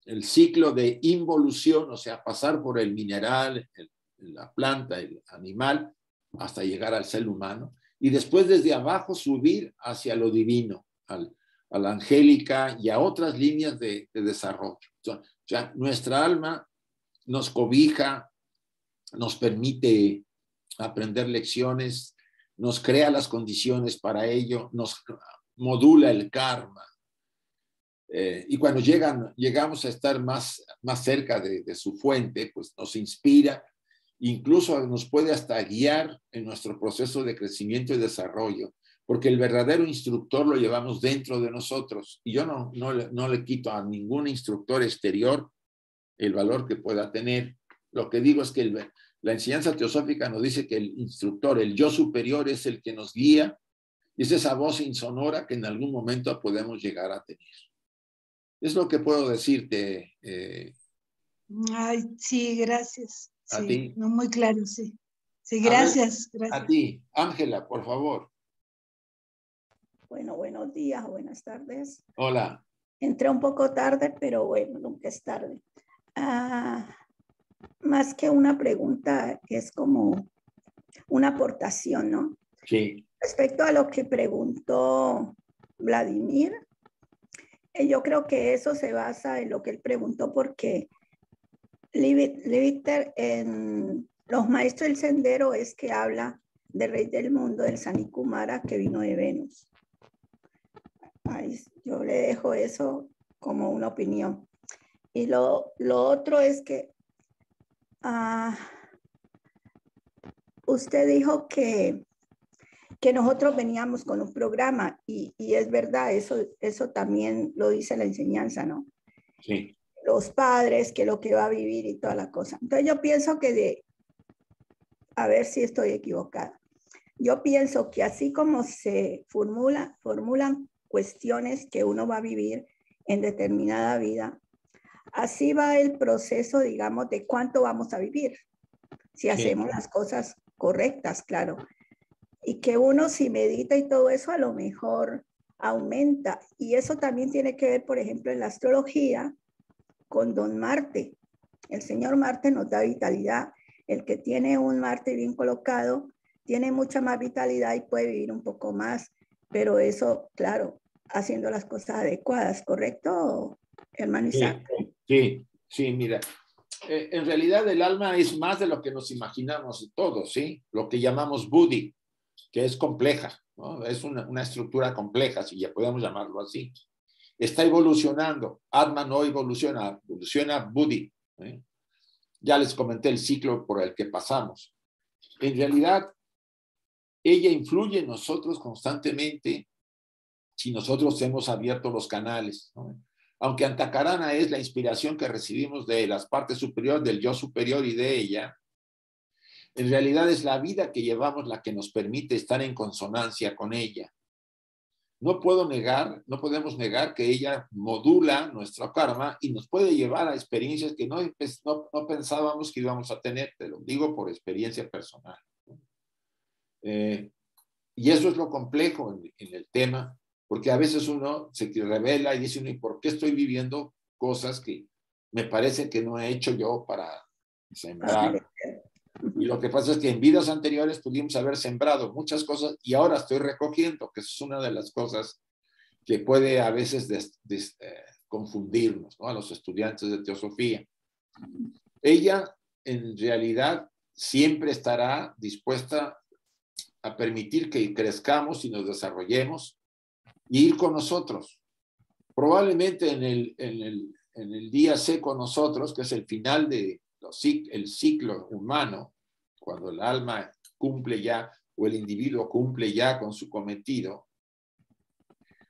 el, ciclo de involución, o sea, pasar por el mineral, la planta, el animal, hasta llegar al ser humano, y después desde abajo subir hacia lo divino, al, a la angélica y a otras líneas de desarrollo. O sea, nuestra alma nos cobija, nos permite aprender lecciones, nos crea las condiciones para ello, nos modula el karma. Eh, y cuando llegan, llegamos a estar más, más cerca de, de, su fuente, pues nos inspira, incluso nos puede hasta guiar en nuestro proceso de crecimiento y desarrollo, porque el verdadero instructor lo llevamos dentro de nosotros. Y yo no, no, no le quito a ningún instructor exterior el valor que pueda tener. Lo que digo es que el, la enseñanza teosófica nos dice que el instructor, el yo superior, es el que nos guía y es esa voz insonora que en algún momento podemos llegar a tener. Es lo que puedo decirte. Eh, Ay, sí, gracias. A ti. No, muy claro, sí. Sí, gracias, gracias. A ti, Ángela, por favor. Bueno, buenos días, buenas tardes. Hola. Entré un poco tarde, pero bueno, nunca es tarde. Ah, más que una pregunta, es como una aportación, ¿no? Sí. Respecto a lo que preguntó Vladimir, eh, yo creo que eso se basa en lo que él preguntó porque Leviter en Los Maestros del Sendero es que habla del rey del mundo, del Sanikumara que vino de Venus. Yo le dejo eso como una opinión. Y lo, lo otro es que Ah, usted dijo que, que nosotros veníamos con un programa y, y, es verdad, eso, eso también lo dice la enseñanza, ¿no? Sí. los padres, que lo que va a vivir y toda la cosa. Entonces yo pienso que de, a ver si estoy equivocada, yo pienso que así como se formula, formulan cuestiones que uno va a vivir en determinada vida, así va el proceso, digamos, de cuánto vamos a vivir, si hacemos las cosas correctas, claro. Y que uno si medita y todo eso a lo mejor aumenta. Y eso también tiene que ver, por ejemplo, en la astrología con Don Marte. El señor Marte nos da vitalidad. El que tiene un Marte bien colocado tiene mucha más vitalidad y puede vivir un poco más. Pero eso, claro, haciendo las cosas adecuadas, ¿correcto, hermano Isaac? Sí, sí, mira. Eh, en realidad el alma es más de lo que nos imaginamos todos, ¿sí? Lo que llamamos Buddhi, que es compleja, ¿no? Es una, una estructura compleja, si ya podemos llamarlo así. Está evolucionando. Atma no evoluciona, evoluciona Buddhi. ¿eh? Ya les comenté el ciclo por el que pasamos. En realidad, ella influye en nosotros constantemente si nosotros hemos abierto los canales. Aunque Antacarana es la inspiración que recibimos de las partes superiores del yo superior y de ella, en realidad es la vida que llevamos la que nos permite estar en consonancia con ella. No puedo negar, no podemos negar que ella modula nuestro karma y nos puede llevar a experiencias que no, no, pensábamos que íbamos a tener, te lo digo por experiencia personal. Eh, y eso es lo complejo en, el tema, porque a veces uno se revela y dice, ¿y por qué estoy viviendo cosas que me parece que no he hecho yo para sembrar? Y lo que pasa es que en vidas anteriores pudimos haber sembrado muchas cosas y ahora estoy recogiendo, que es una de las cosas que puede a veces eh, confundirnos a los estudiantes de teosofía. Ella en realidad siempre estará dispuesta a permitir que crezcamos y nos desarrollemos y ir con nosotros. Probablemente en el, en el, en el día C con nosotros, que es el final de el ciclo humano, cuando el alma cumple ya o el individuo cumple ya con su cometido,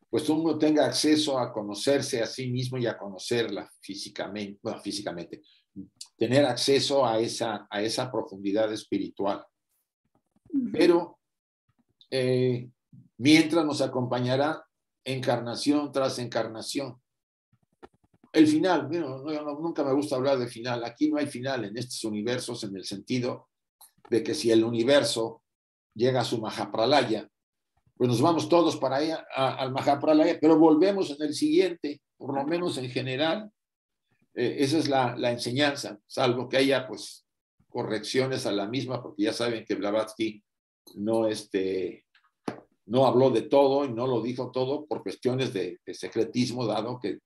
pues uno tenga acceso a conocerse a sí mismo y a conocerla físicamente, bueno, físicamente, tener acceso a esa, a esa profundidad espiritual. Pero eh, mientras nos acompañará encarnación tras encarnación. El final, nunca me gusta hablar de final, aquí no hay final en estos universos en el sentido de que si el universo llega a su Mahapralaya, pues nos vamos todos para allá, al Mahapralaya, pero volvemos en el siguiente, por lo menos en general. Eh, esa es la, la, enseñanza, salvo que haya pues correcciones a la misma, porque ya saben que Blavatsky no, este, no habló de todo y no lo dijo todo por cuestiones de, de secretismo, dado que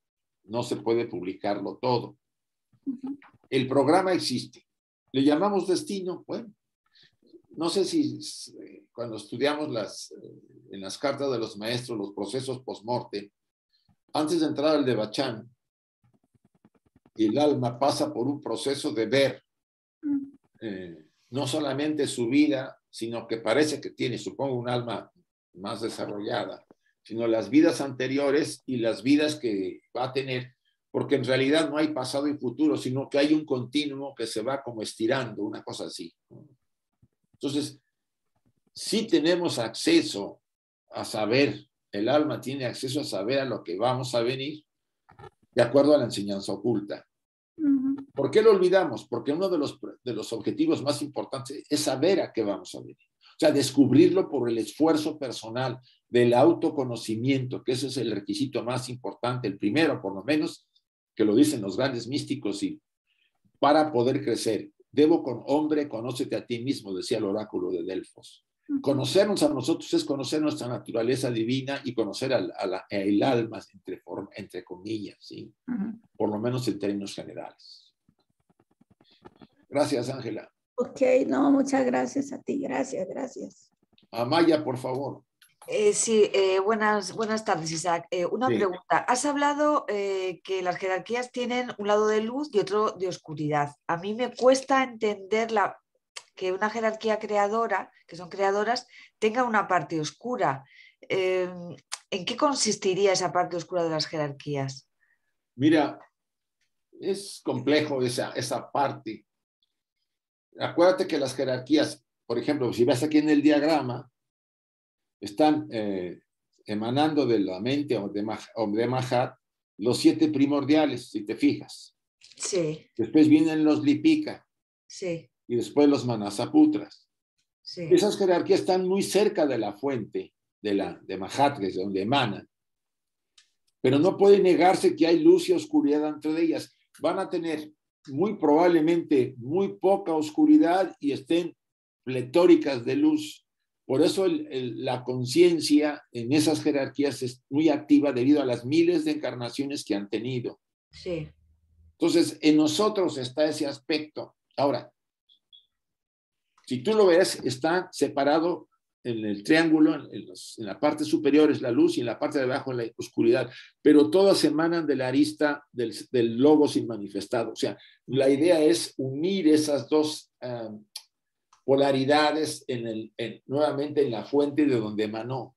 no se puede publicarlo todo. El programa existe. ¿Le llamamos destino? Bueno, no sé si cuando estudiamos las, en las cartas de los maestros los procesos post-morte, antes de entrar al de Bachán, el alma pasa por un proceso de ver eh, no solamente su vida, sino que parece que tiene, supongo, un alma más desarrollada, sino las vidas anteriores y las vidas que va a tener, porque en realidad no hay pasado y futuro, sino que hay un continuo que se va como estirando, una cosa así. Entonces, si tenemos acceso a saber, el alma tiene acceso a saber a lo que vamos a venir, de acuerdo a la enseñanza oculta. ¿Por qué lo olvidamos? Porque uno de los, de los objetivos más importantes es saber a qué vamos a venir. O sea, descubrirlo por el esfuerzo personal del autoconocimiento, que ese es el requisito más importante, el primero por lo menos, que lo dicen los grandes místicos, y para poder crecer. Debo con hombre, conócete a ti mismo, decía el oráculo de Delfos. Conocernos a nosotros es conocer nuestra naturaleza divina y conocer al, el alma, entre, entre comillas, ¿sí? por lo menos en términos generales. Gracias, Ángela. Ok, no, muchas gracias a ti, gracias, gracias. Amaya, por favor. Eh, sí, eh, buenas, buenas tardes, Isaac. Eh, una pregunta. Has hablado que las jerarquías tienen un lado de luz y otro de oscuridad. A mí me cuesta entender la, que una jerarquía creadora, que son creadoras, tenga una parte oscura. ¿En qué consistiría esa parte oscura de las jerarquías? Mira, es complejo esa, esa parte. Acuérdate que las jerarquías, por ejemplo, si ves aquí en el diagrama, están eh, emanando de la mente o de, o de Mahat los siete primordiales, si te fijas. Sí. Después vienen los Lipika. Sí. Y después los Manasaputras. Sí. Esas jerarquías están muy cerca de la fuente de, la, de Mahat, que es donde emanan. Pero no puede negarse que hay luz y oscuridad entre ellas. Van a tener muy probablemente muy poca oscuridad y estén pletóricas de luz. Por eso la conciencia en esas jerarquías es muy activa debido a las miles de encarnaciones que han tenido. Sí. Entonces, en nosotros está ese aspecto. Ahora, si tú lo ves, está separado en el triángulo, en, la parte superior es la luz y en la parte de abajo la oscuridad, pero todas emanan de la arista del, del lobo sin manifestado. O sea, la idea es unir esas dos ah, polaridades en el, nuevamente en la fuente de donde emanó.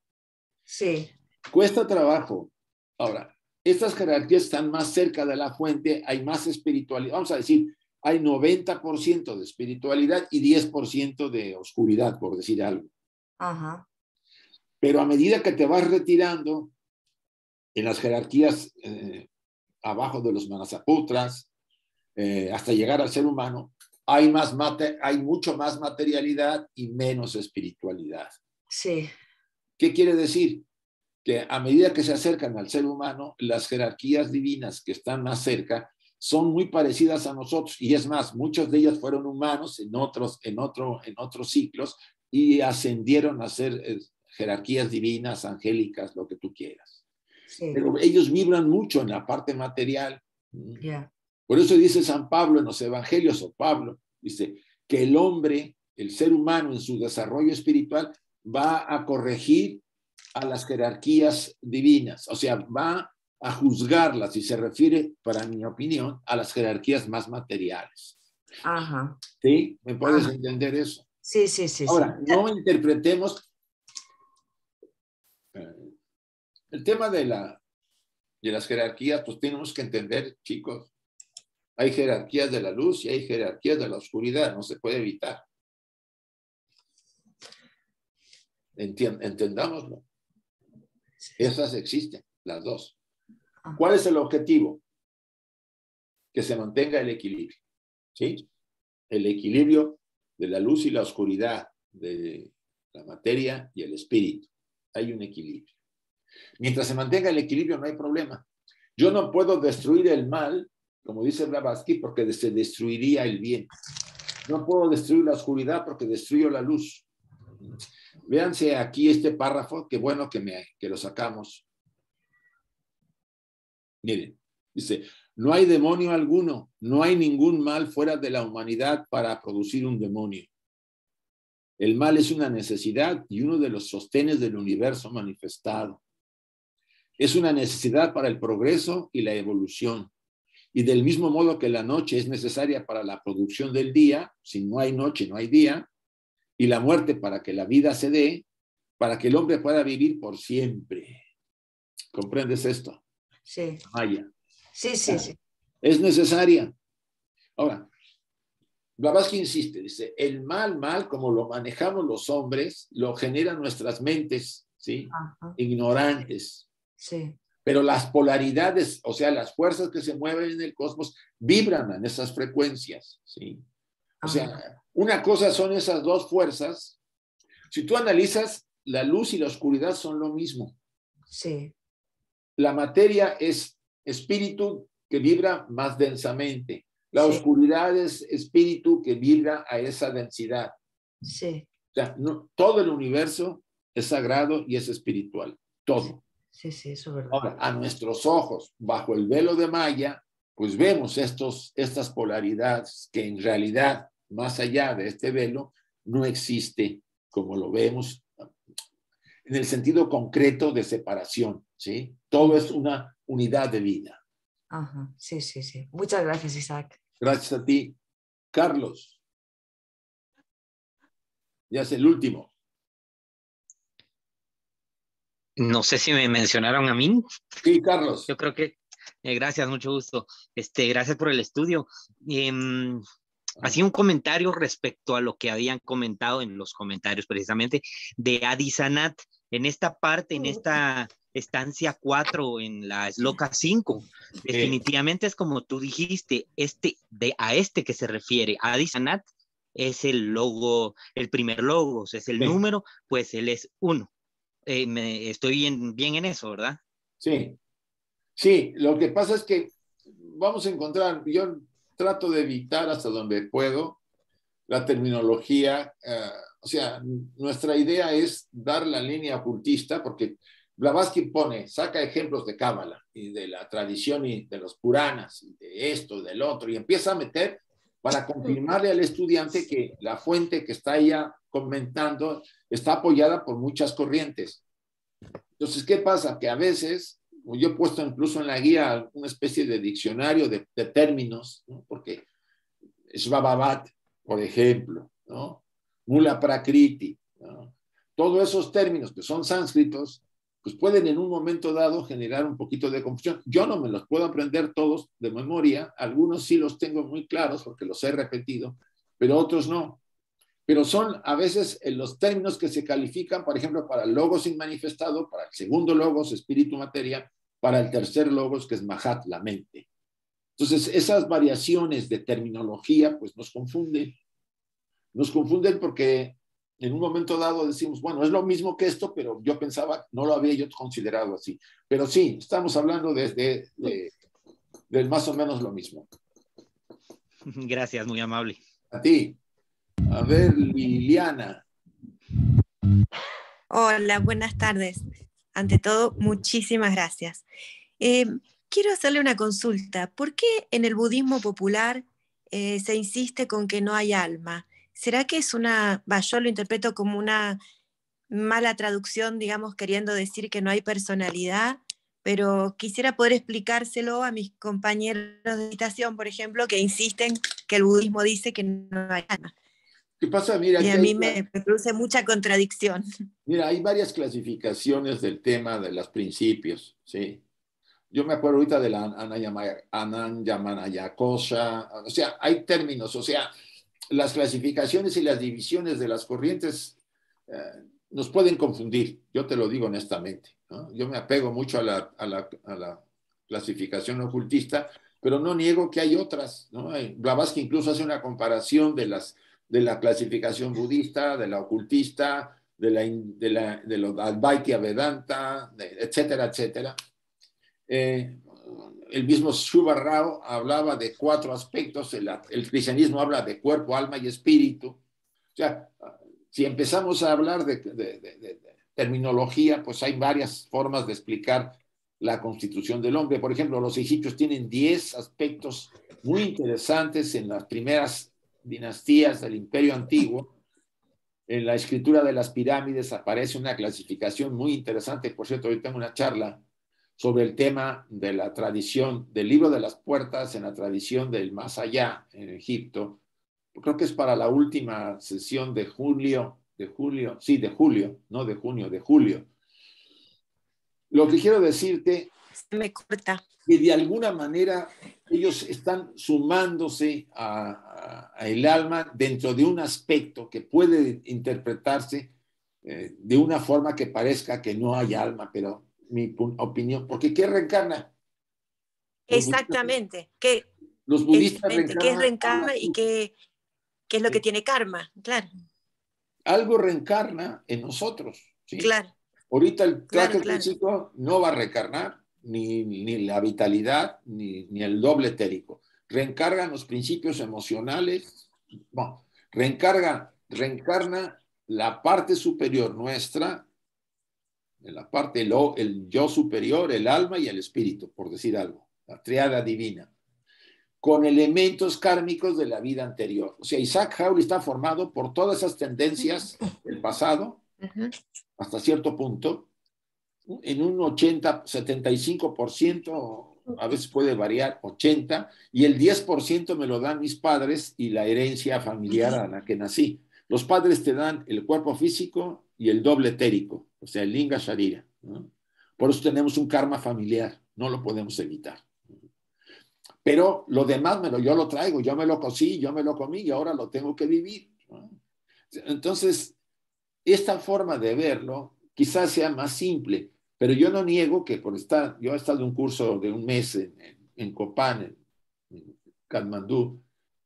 Sí. Cuesta trabajo. Ahora, estas jerarquías están más cerca de la fuente, hay más espiritualidad. Vamos a decir, hay 90% de espiritualidad y 10% de oscuridad, por decir algo. Ajá. Pero a medida que te vas retirando en las jerarquías eh, abajo de los manasaputras, eh, hasta llegar al ser humano, hay, más hay mucho más materialidad y menos espiritualidad. Sí. ¿Qué quiere decir? Que a medida que se acercan al ser humano, las jerarquías divinas que están más cerca son muy parecidas a nosotros. Y es más, muchos de ellas fueron humanos en otros, en otro, en otros ciclos y ascendieron a ser eh, jerarquías divinas, angélicas, lo que tú quieras. Pero ellos vibran mucho en la parte material. Por eso dice San Pablo en los Evangelios, o Pablo, dice que el hombre, el ser humano en su desarrollo espiritual, va a corregir a las jerarquías divinas, o sea, va a juzgarlas, y se refiere, para mi opinión, a las jerarquías más materiales. Ajá. ¿Sí? ¿Me puedes entender eso? Sí, sí, sí. Ahora, no interpretemos eh, el tema de, la, de las jerarquías, pues tenemos que entender, chicos, hay jerarquías de la luz y hay jerarquías de la oscuridad, no se puede evitar. entendámoslo. Esas existen, las dos. ¿Cuál es el objetivo? Que se mantenga el equilibrio. ¿Sí? El equilibrio de la luz y la oscuridad, de la materia y el espíritu. Hay un equilibrio. Mientras se mantenga el equilibrio, no hay problema. Yo no puedo destruir el mal como dice Blavatsky, porque se destruiría el bien. No puedo destruir la oscuridad porque destruyo la luz. Véanse aquí este párrafo, qué bueno que, me, que lo sacamos. Miren, dice, no hay demonio alguno, no hay ningún mal fuera de la humanidad para producir un demonio. El mal es una necesidad y uno de los sostenes del universo manifestado. Es una necesidad para el progreso y la evolución. Y del mismo modo que la noche es necesaria para la producción del día, si no hay noche no hay día, y la muerte para que la vida se dé, para que el hombre pueda vivir por siempre. ¿Comprendes esto? Sí. Maya. Sí, sí, sí. Es necesaria. Ahora, Blavatsky insiste, dice, el mal, mal, como lo manejamos los hombres, lo generan nuestras mentes, ¿sí? Ignorantes. Sí. Pero las polaridades, o sea, las fuerzas que se mueven en el cosmos, vibran en esas frecuencias, ¿sí? O sea, una cosa son esas dos fuerzas. Si tú analizas, la luz y la oscuridad son lo mismo. Sí. La materia es espíritu que vibra más densamente. La oscuridad es espíritu que vibra a esa densidad. Sí. O sea, no, todo el universo es sagrado y es espiritual. Todo. Sí, sí, eso es verdad. Ahora, a nuestros ojos, bajo el velo de Maya, pues vemos estos, estas polaridades que en realidad, más allá de este velo, no existe como lo vemos en el sentido concreto de separación, ¿sí? Todo es una unidad de vida. Ajá, sí, sí, sí. Muchas gracias, Isaac. Gracias a ti. Carlos. Ya es el último. No sé si me mencionaron a mí. Sí, Carlos. Yo creo que Eh, gracias, mucho gusto. Este, gracias por el estudio. Eh, Hacía un comentario respecto a lo que habían comentado en los comentarios precisamente de Adisanat en esta parte, en esta estancia 4 en la esloca 5. Definitivamente es como tú dijiste, este de a este que se refiere, Adisanat es el logo, el primer logo, es el número, pues él es uno. Eh, me, estoy bien, bien en eso, ¿verdad? Sí. Sí, lo que pasa es que vamos a encontrar, yo trato de evitar hasta donde puedo la terminología. Eh, o sea, nuestra idea es dar la línea ocultista, porque Blavatsky pone, saca ejemplos de Cábala y de la tradición y de los Puranas, y de esto, del otro, y empieza a meter para confirmarle al estudiante que la fuente que está ella comentando está apoyada por muchas corrientes. Entonces, ¿qué pasa? Que a veces yo he puesto incluso en la guía una especie de diccionario de, términos, ¿no? porque Shvababat, por ejemplo, ¿no? Mula Prakriti, todos esos términos que son sánscritos, pues pueden en un momento dado generar un poquito de confusión. Yo no me los puedo aprender todos de memoria, algunos sí los tengo muy claros porque los he repetido, pero otros no. Pero son a veces los términos que se califican, por ejemplo, para el logos inmanifestado, para el segundo logos, espíritu materia, para el tercer logos, que es Mahat, la mente. Entonces, esas variaciones de terminología, pues nos confunden. Nos confunden porque en un momento dado decimos, bueno, es lo mismo que esto, pero yo pensaba, no lo había yo considerado así. Pero sí, estamos hablando desde de, de, más o menos lo mismo. Gracias, muy amable. A ti. A ver, Liliana. Hola, buenas tardes. Ante todo, muchísimas gracias. Eh, quiero hacerle una consulta. ¿Por qué en el budismo popular eh, se insiste con que no hay alma? ¿Será que es una, yo lo interpreto como una mala traducción, digamos, queriendo decir que no hay personalidad? Pero quisiera poder explicárselo a mis compañeros de meditación, por ejemplo, que insisten que el budismo dice que no hay alma. ¿Qué pasa? Mira, y a mí me, produce mucha contradicción. Mira, hay varias clasificaciones del tema de los principios, ¿sí? Yo me acuerdo ahorita de la Ananyamanaya-cosa, o sea, hay términos, o sea, las clasificaciones y las divisiones de las corrientes eh, nos pueden confundir, yo te lo digo honestamente. Yo me apego mucho a la, clasificación ocultista, pero no niego que hay otras. ¿no? Blavatsky incluso hace una comparación de las de la clasificación budista, de la ocultista, de la, de Advaita Vedanta, etcétera, etcétera. Eh, el mismo Shubha Rao hablaba de cuatro aspectos, el, cristianismo habla de cuerpo, alma y espíritu. O sea, si empezamos a hablar de, de terminología, pues hay varias formas de explicar la constitución del hombre. Por ejemplo, los egipcios tienen diez aspectos muy interesantes en las primeras dinastías del imperio antiguo, en la escritura de las pirámides aparece una clasificación muy interesante. Por cierto, hoy tengo una charla sobre el tema de la tradición del libro de las puertas en la tradición del más allá en Egipto. Creo que es para la última sesión de julio, de julio, sí, de julio, no de junio, de julio. Lo que quiero decirte me corta. Que de alguna manera ellos están sumándose a, el alma dentro de un aspecto que puede interpretarse eh, de una forma que parezca que no hay alma, pero mi opinión, porque ¿qué reencarna? Exactamente. ¿Qué, los budistas ¿Qué es reencarna y qué, qué, es lo que tiene karma? Claro. Algo reencarna en nosotros. ¿sí? Claro. Ahorita el traje físico no va a reencarnar, ni, la vitalidad, ni, el doble etérico. Reencargan los principios emocionales, bueno, reencarga, reencarna la parte superior nuestra, la parte, el yo superior, el alma y el espíritu, por decir algo, la triada divina, con elementos kármicos de la vida anterior. O sea, Isaac Howley está formado por todas esas tendencias del pasado, hasta cierto punto, en un 80, 75%, a veces puede variar 80, y el 10% me lo dan mis padres y la herencia familiar a la que nací. Los padres te dan el cuerpo físico y el doble etérico, o sea, el linga sharira. Por eso tenemos un karma familiar, no lo podemos evitar. pero lo demás me yo lo traigo, yo me lo cocí, yo me lo comí y ahora lo tengo que vivir. Entonces, esta forma de verlo quizás sea más simple, pero yo no niego que por estar, yo he estado en un curso de un mes en, en Copán, en, Katmandú,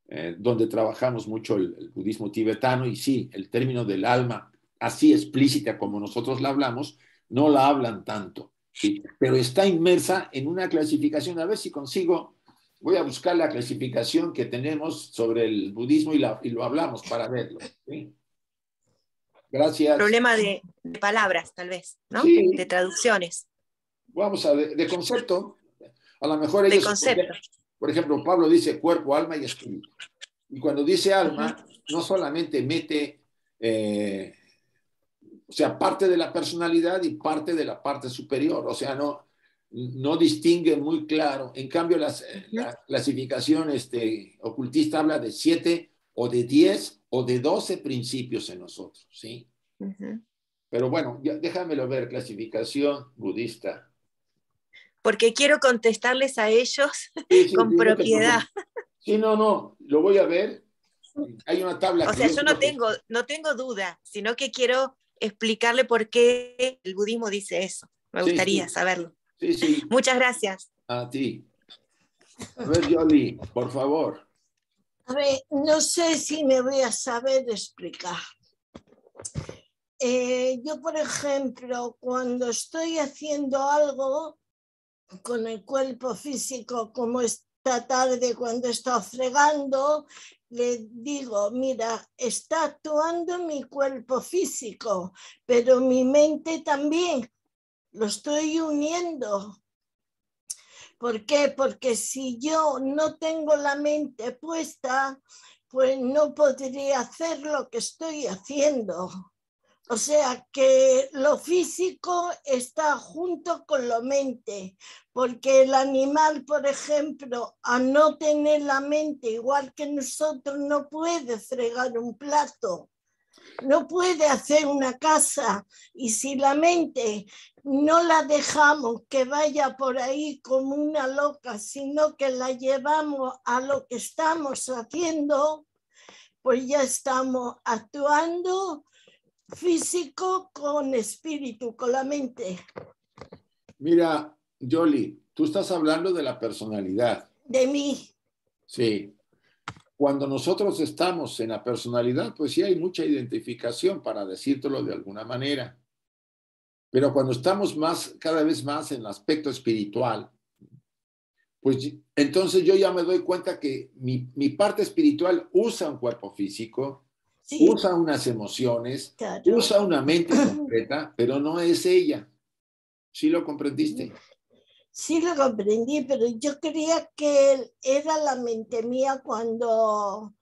eh, donde trabajamos mucho el, budismo tibetano y sí, el término del alma, así explícita como nosotros la hablamos, no la hablan tanto, ¿sí? pero está inmersa en una clasificación, a ver si consigo voy a buscar la clasificación que tenemos sobre el budismo y, lo hablamos para verlo. Gracias. Problema de, palabras, tal vez, ¿no? De traducciones. Vamos a ver, de concepto. A lo mejor ellos. De concepto. Por ejemplo, Pablo dice cuerpo, alma y espíritu. Y cuando dice alma, no solamente mete, eh, o sea, parte de la personalidad y parte de la parte superior. O sea, no, no distingue muy claro. En cambio, las, la clasificación este, ocultista habla de siete o de diez o de doce principios en nosotros, ¿sí? Pero bueno, ya, déjamelo ver, clasificación budista. Porque quiero contestarles a ellos con propiedad. Sí, no, no, lo voy a ver. Hay una tabla. O sea, yo no tengo, no tengo duda, sino que quiero explicarle por qué el budismo dice eso. Me gustaría saberlo. Sí, sí. Muchas gracias. A ti. A ver, Yoli, por favor. A ver, no sé si me voy a saber explicar. Eh, yo, por ejemplo, cuando estoy haciendo algo con el cuerpo físico, como esta tarde cuando he estado fregando, le digo, mira, está actuando mi cuerpo físico, pero mi mente también lo estoy uniendo. ¿Por qué? Porque si yo no tengo la mente puesta, pues no podría hacer lo que estoy haciendo. O sea que lo físico está junto con lo mente, porque el animal, por ejemplo, a no tener la mente igual que nosotros, no puede fregar un plato no puede hacer una casa y si la mente no la dejamos que vaya por ahí como una loca, sino que la llevamos a lo que estamos haciendo, pues ya estamos actuando físico con espíritu, con la mente. Mira, Jolly, tú estás hablando de la personalidad. De mí. Sí. Cuando nosotros estamos en la personalidad, pues sí hay mucha identificación para decírtelo de alguna manera. Pero cuando estamos más, cada vez más en el aspecto espiritual, pues entonces yo ya me doy cuenta que mi, parte espiritual usa un cuerpo físico, usa unas emociones, usa una mente completa, pero no es ella. ¿Sí lo comprendiste? Sí lo comprendí, pero yo creía que era la mente mía cuando, o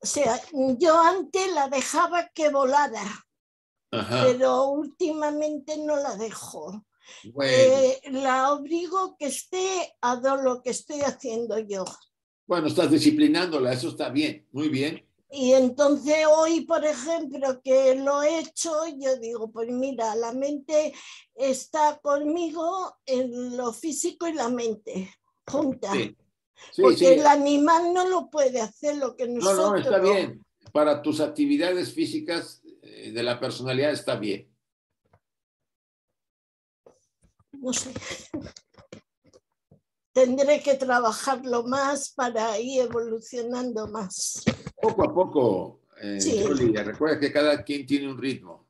sea, yo antes la dejaba que volara, pero últimamente no la dejo. Eh, la obligo que esté a lo que estoy haciendo yo. Bueno, estás disciplinándola, eso está bien, muy bien. Y entonces hoy, por ejemplo, que lo he hecho, yo digo, pues mira, la mente está conmigo en lo físico y la mente junta. Porque el animal no lo puede hacer lo que nosotros. No, no, está bien. Para tus actividades físicas eh, de la personalidad está bien. No sé. Tendré que trabajarlo más para ir evolucionando más poco a poco, eh, recuerda que cada quien tiene un ritmo.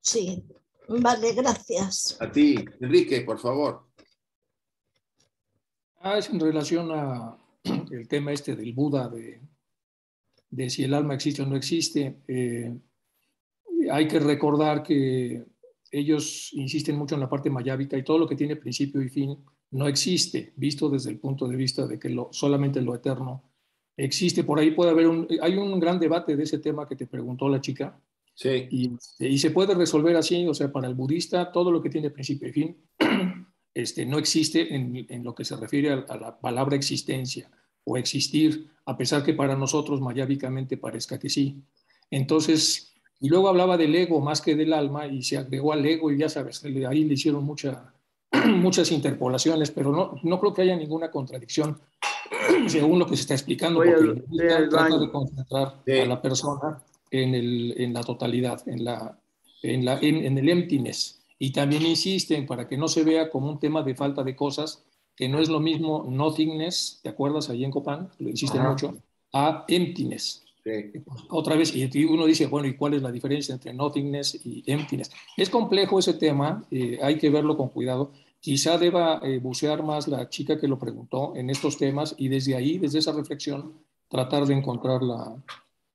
Sí, vale, gracias. A ti, Enrique, por favor. Ah, es en relación a el tema este del Buda, de, de si el alma existe o no existe. Eh, hay que recordar que ellos insisten mucho en la parte mayábica y todo lo que tiene principio y fin no existe, visto desde el punto de vista de que lo, solamente lo eterno existe, por ahí puede haber un, hay un gran debate de ese tema que te preguntó la chica. Sí. Y, se puede resolver así, o sea, para el budista todo lo que tiene principio y fin este, no existe en, en lo que se refiere a, la palabra existencia o existir, a pesar que para nosotros mayábicamente parezca que sí. Entonces, y luego hablaba del ego más que del alma y se agregó al ego y ya sabes, ahí le hicieron mucha, muchas interpolaciones, pero no, no creo que haya ninguna contradicción según lo que se está explicando, porque trata de concentrar a la persona en, el, en la totalidad, en, la, en, la, en, el emptiness. Y también insisten para que no se vea como un tema de falta de cosas, que no es lo mismo nothingness, ¿te acuerdas ahí en Copán? Lo insisten mucho, a emptiness. Otra vez, y uno dice, bueno, ¿y cuál es la diferencia entre nothingness y emptiness? Es complejo ese tema, eh, hay que verlo con cuidado. Quizá deba eh, bucear más la chica que lo preguntó en estos temas y desde ahí, desde esa reflexión, tratar de encontrar la,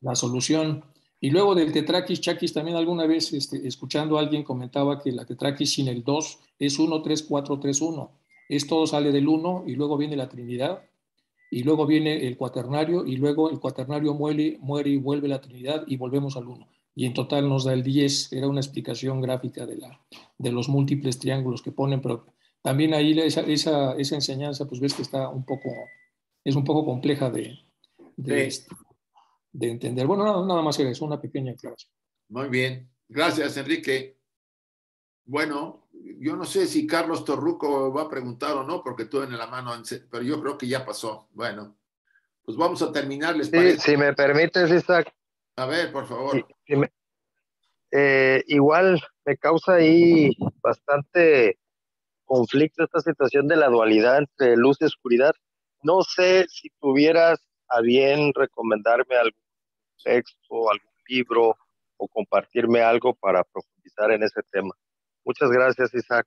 la solución. Y luego del tetraquis, chaquis, también alguna vez este, escuchando a alguien comentaba que la tetraquis sin el 2 es 1, 3, 4, 3, 1. Esto sale del 1 y luego viene la Trinidad y luego viene el cuaternario y luego el cuaternario muere, muere y vuelve la Trinidad y volvemos al 1. Y en total nos da el 10. Era una explicación gráfica de, la, de los múltiples triángulos que ponen, también ahí esa, esa, esa enseñanza, pues ves que está un poco, es un poco compleja de, de, este, de entender. Bueno, nada, nada más era eso, una pequeña aclaración. Muy bien. Gracias, Enrique. Bueno, yo no sé si Carlos Torruco va a preguntar o no, porque tú en la mano, pero yo creo que ya pasó. Bueno, pues vamos a terminar, ¿les sí, Si me permites, Isaac. A ver, por favor. Eh, igual me causa ahí bastante conflicto esta situación de la dualidad entre luz y oscuridad. No sé si tuvieras a bien recomendarme algún texto, algún libro o compartirme algo para profundizar en ese tema. Muchas gracias, Isaac.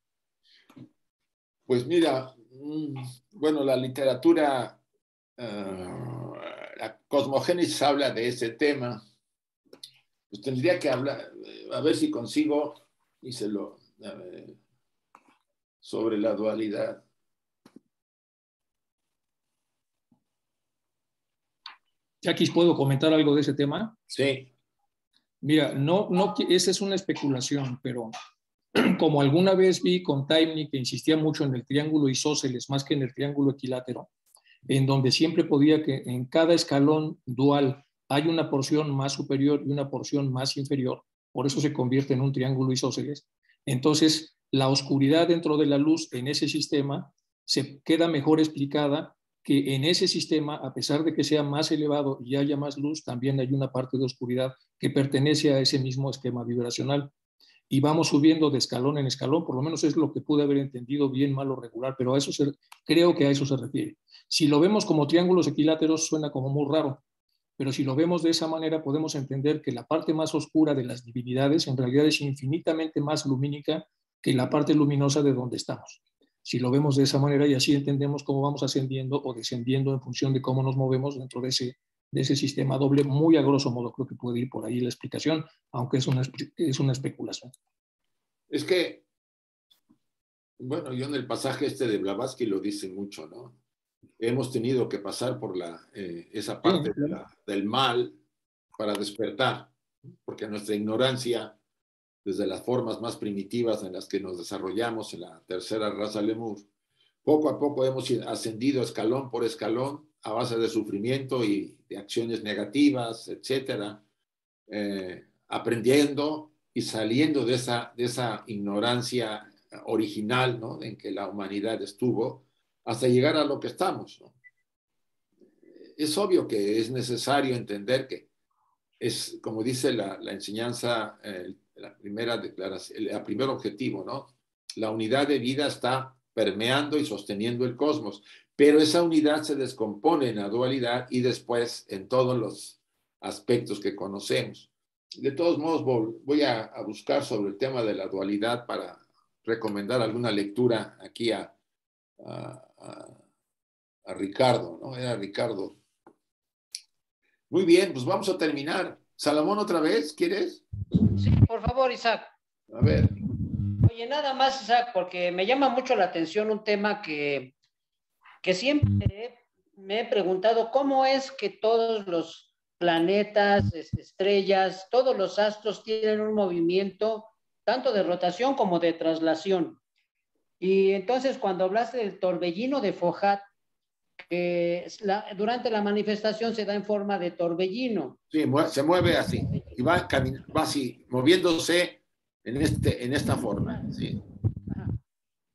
Pues mira, mm, bueno, la literatura, uh, la cosmogénesis habla de ese tema. Pues tendría que hablar, a ver si consigo, y se lo, sobre la dualidad. Jackie, ¿puedo comentar algo de ese tema? Sí. Mira, no, no, esa es una especulación, pero como alguna vez vi con Taimni que insistía mucho en el triángulo isósceles más que en el triángulo equilátero, en donde siempre podía que en cada escalón dual hay una porción más superior y una porción más inferior, por eso se convierte en un triángulo isósceles. Entonces, la oscuridad dentro de la luz en ese sistema se queda mejor explicada que en ese sistema, a pesar de que sea más elevado y haya más luz, también hay una parte de oscuridad que pertenece a ese mismo esquema vibracional. Y vamos subiendo de escalón en escalón, por lo menos es lo que pude haber entendido bien, mal o regular, pero a eso creo que a eso se refiere. Si lo vemos como triángulos equiláteros, suena como muy raro, pero si lo vemos de esa manera, podemos entender que la parte más oscura de las divinidades en realidad es infinitamente más lumínica que la parte luminosa de donde estamos si lo vemos de esa manera y así entendemos cómo vamos ascendiendo o descendiendo en función de cómo nos movemos dentro de ese, de ese sistema doble, muy a grosso modo creo que puede ir por ahí la explicación, aunque es una, es una especulación. Es que, bueno, yo en el pasaje este de Blavatsky lo dice mucho, ¿no? Hemos tenido que pasar por la, eh, esa parte del mal para despertar, porque nuestra ignorancia desde las formas más primitivas en las que nos desarrollamos en la tercera raza lemur, poco a poco hemos ascendido escalón por escalón a base de sufrimiento y de acciones negativas, etcétera, eh, aprendiendo y saliendo de esa, de esa ignorancia original ¿no? en que la humanidad estuvo hasta llegar a lo que estamos. Es obvio que es necesario entender que es, como dice la, la enseñanza, el la primera declaración, el, primer objetivo, ¿no? La unidad de vida está permeando y sosteniendo el cosmos, pero esa unidad se descompone en la dualidad y después en todos los aspectos que conocemos. De todos modos, voy a, buscar sobre el tema de la dualidad para recomendar alguna lectura aquí a, Ricardo, ¿no? Era Ricardo. Muy bien, pues vamos a terminar. Salomón, otra vez, ¿quieres? Sí, por favor, Isaac. A ver. Oye, nada más, Isaac, porque me llama mucho la atención un tema que, que siempre me he preguntado, ¿cómo es que todos los planetas, estrellas, todos los astros tienen un movimiento tanto de rotación como de traslación? Y entonces cuando hablaste del torbellino de Fojat, que durante la manifestación se da en forma de torbellino. Sí, se mueve así y va, va así, moviéndose en, este, en esta forma. Sí.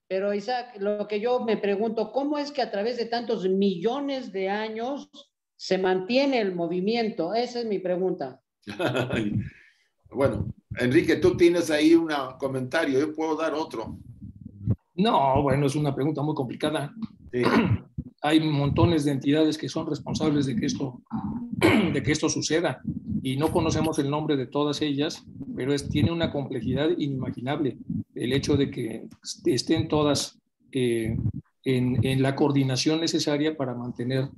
Pero Isaac, lo que yo me pregunto, ¿cómo es que a través de tantos millones de años se mantiene el movimiento? Esa es mi pregunta. bueno, Enrique, tú tienes ahí un comentario, yo puedo dar otro. No, bueno, es una pregunta muy complicada. Hay montones de entidades que son responsables de que esto, de que esto suceda y no conocemos el nombre de todas ellas, pero es, tiene una complejidad inimaginable el hecho de que estén todas eh, en, en, la coordinación necesaria para mantener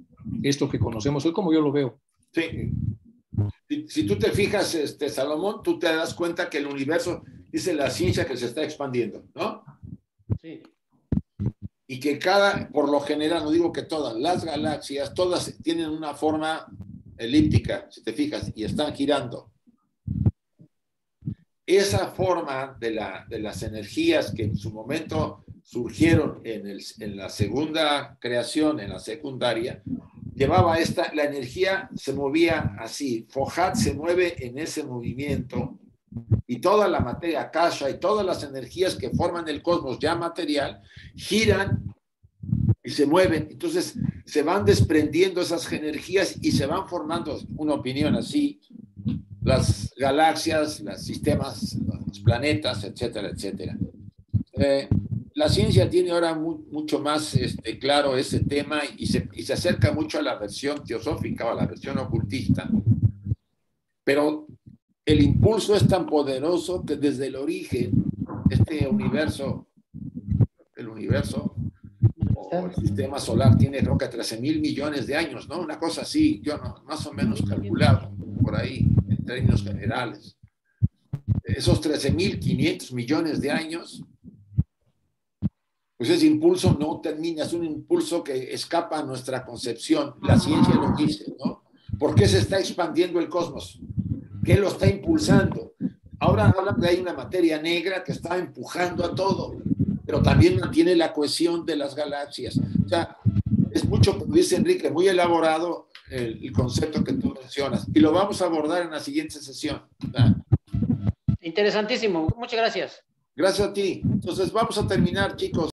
esto que conocemos hoy, como yo lo veo. Sí. Si, si, tú te fijas, este, Salomón, tú te das cuenta que el universo dice la ciencia que se está expandiendo, ¿no? Sí. Y que cada, por lo general, no digo que todas, las galaxias, todas tienen una forma elíptica, si te fijas, y están girando. Esa forma de, la, de las energías que en su momento surgieron en, el, en la segunda creación, en la secundaria, llevaba esta, la energía se movía así, Fojat se mueve en ese movimiento y toda la materia Kasha y todas las energías que forman el cosmos ya material giran y se mueven. Entonces se van desprendiendo esas energías y se van formando, una opinión así, las galaxias, los sistemas, los planetas, etcétera, etcétera. Eh, la ciencia tiene ahora mucho más este, claro ese tema y se, y se acerca mucho a la versión teosófica o a la versión ocultista. Pero el impulso es tan poderoso que desde el origen, este universo, el universo o el sistema solar tiene creo que 13 mil millones de años, ¿no? Una cosa así, yo no, más o menos calculado por ahí, en términos generales. Esos 13 mil 500 millones de años, pues ese impulso no termina, es un impulso que escapa a nuestra concepción. La ciencia lo dice, ¿no? ¿Por qué se está expandiendo el cosmos? ¿Qué lo está impulsando? Ahora hablan de hay una materia negra que está empujando a todo, pero también mantiene la cohesión de las galaxias. O sea, es mucho, como dice Enrique, muy elaborado el, el concepto que tú mencionas y lo vamos a abordar en la siguiente sesión. ¿verdad? Interesantísimo, muchas gracias. Gracias a ti. Entonces vamos a terminar, chicos.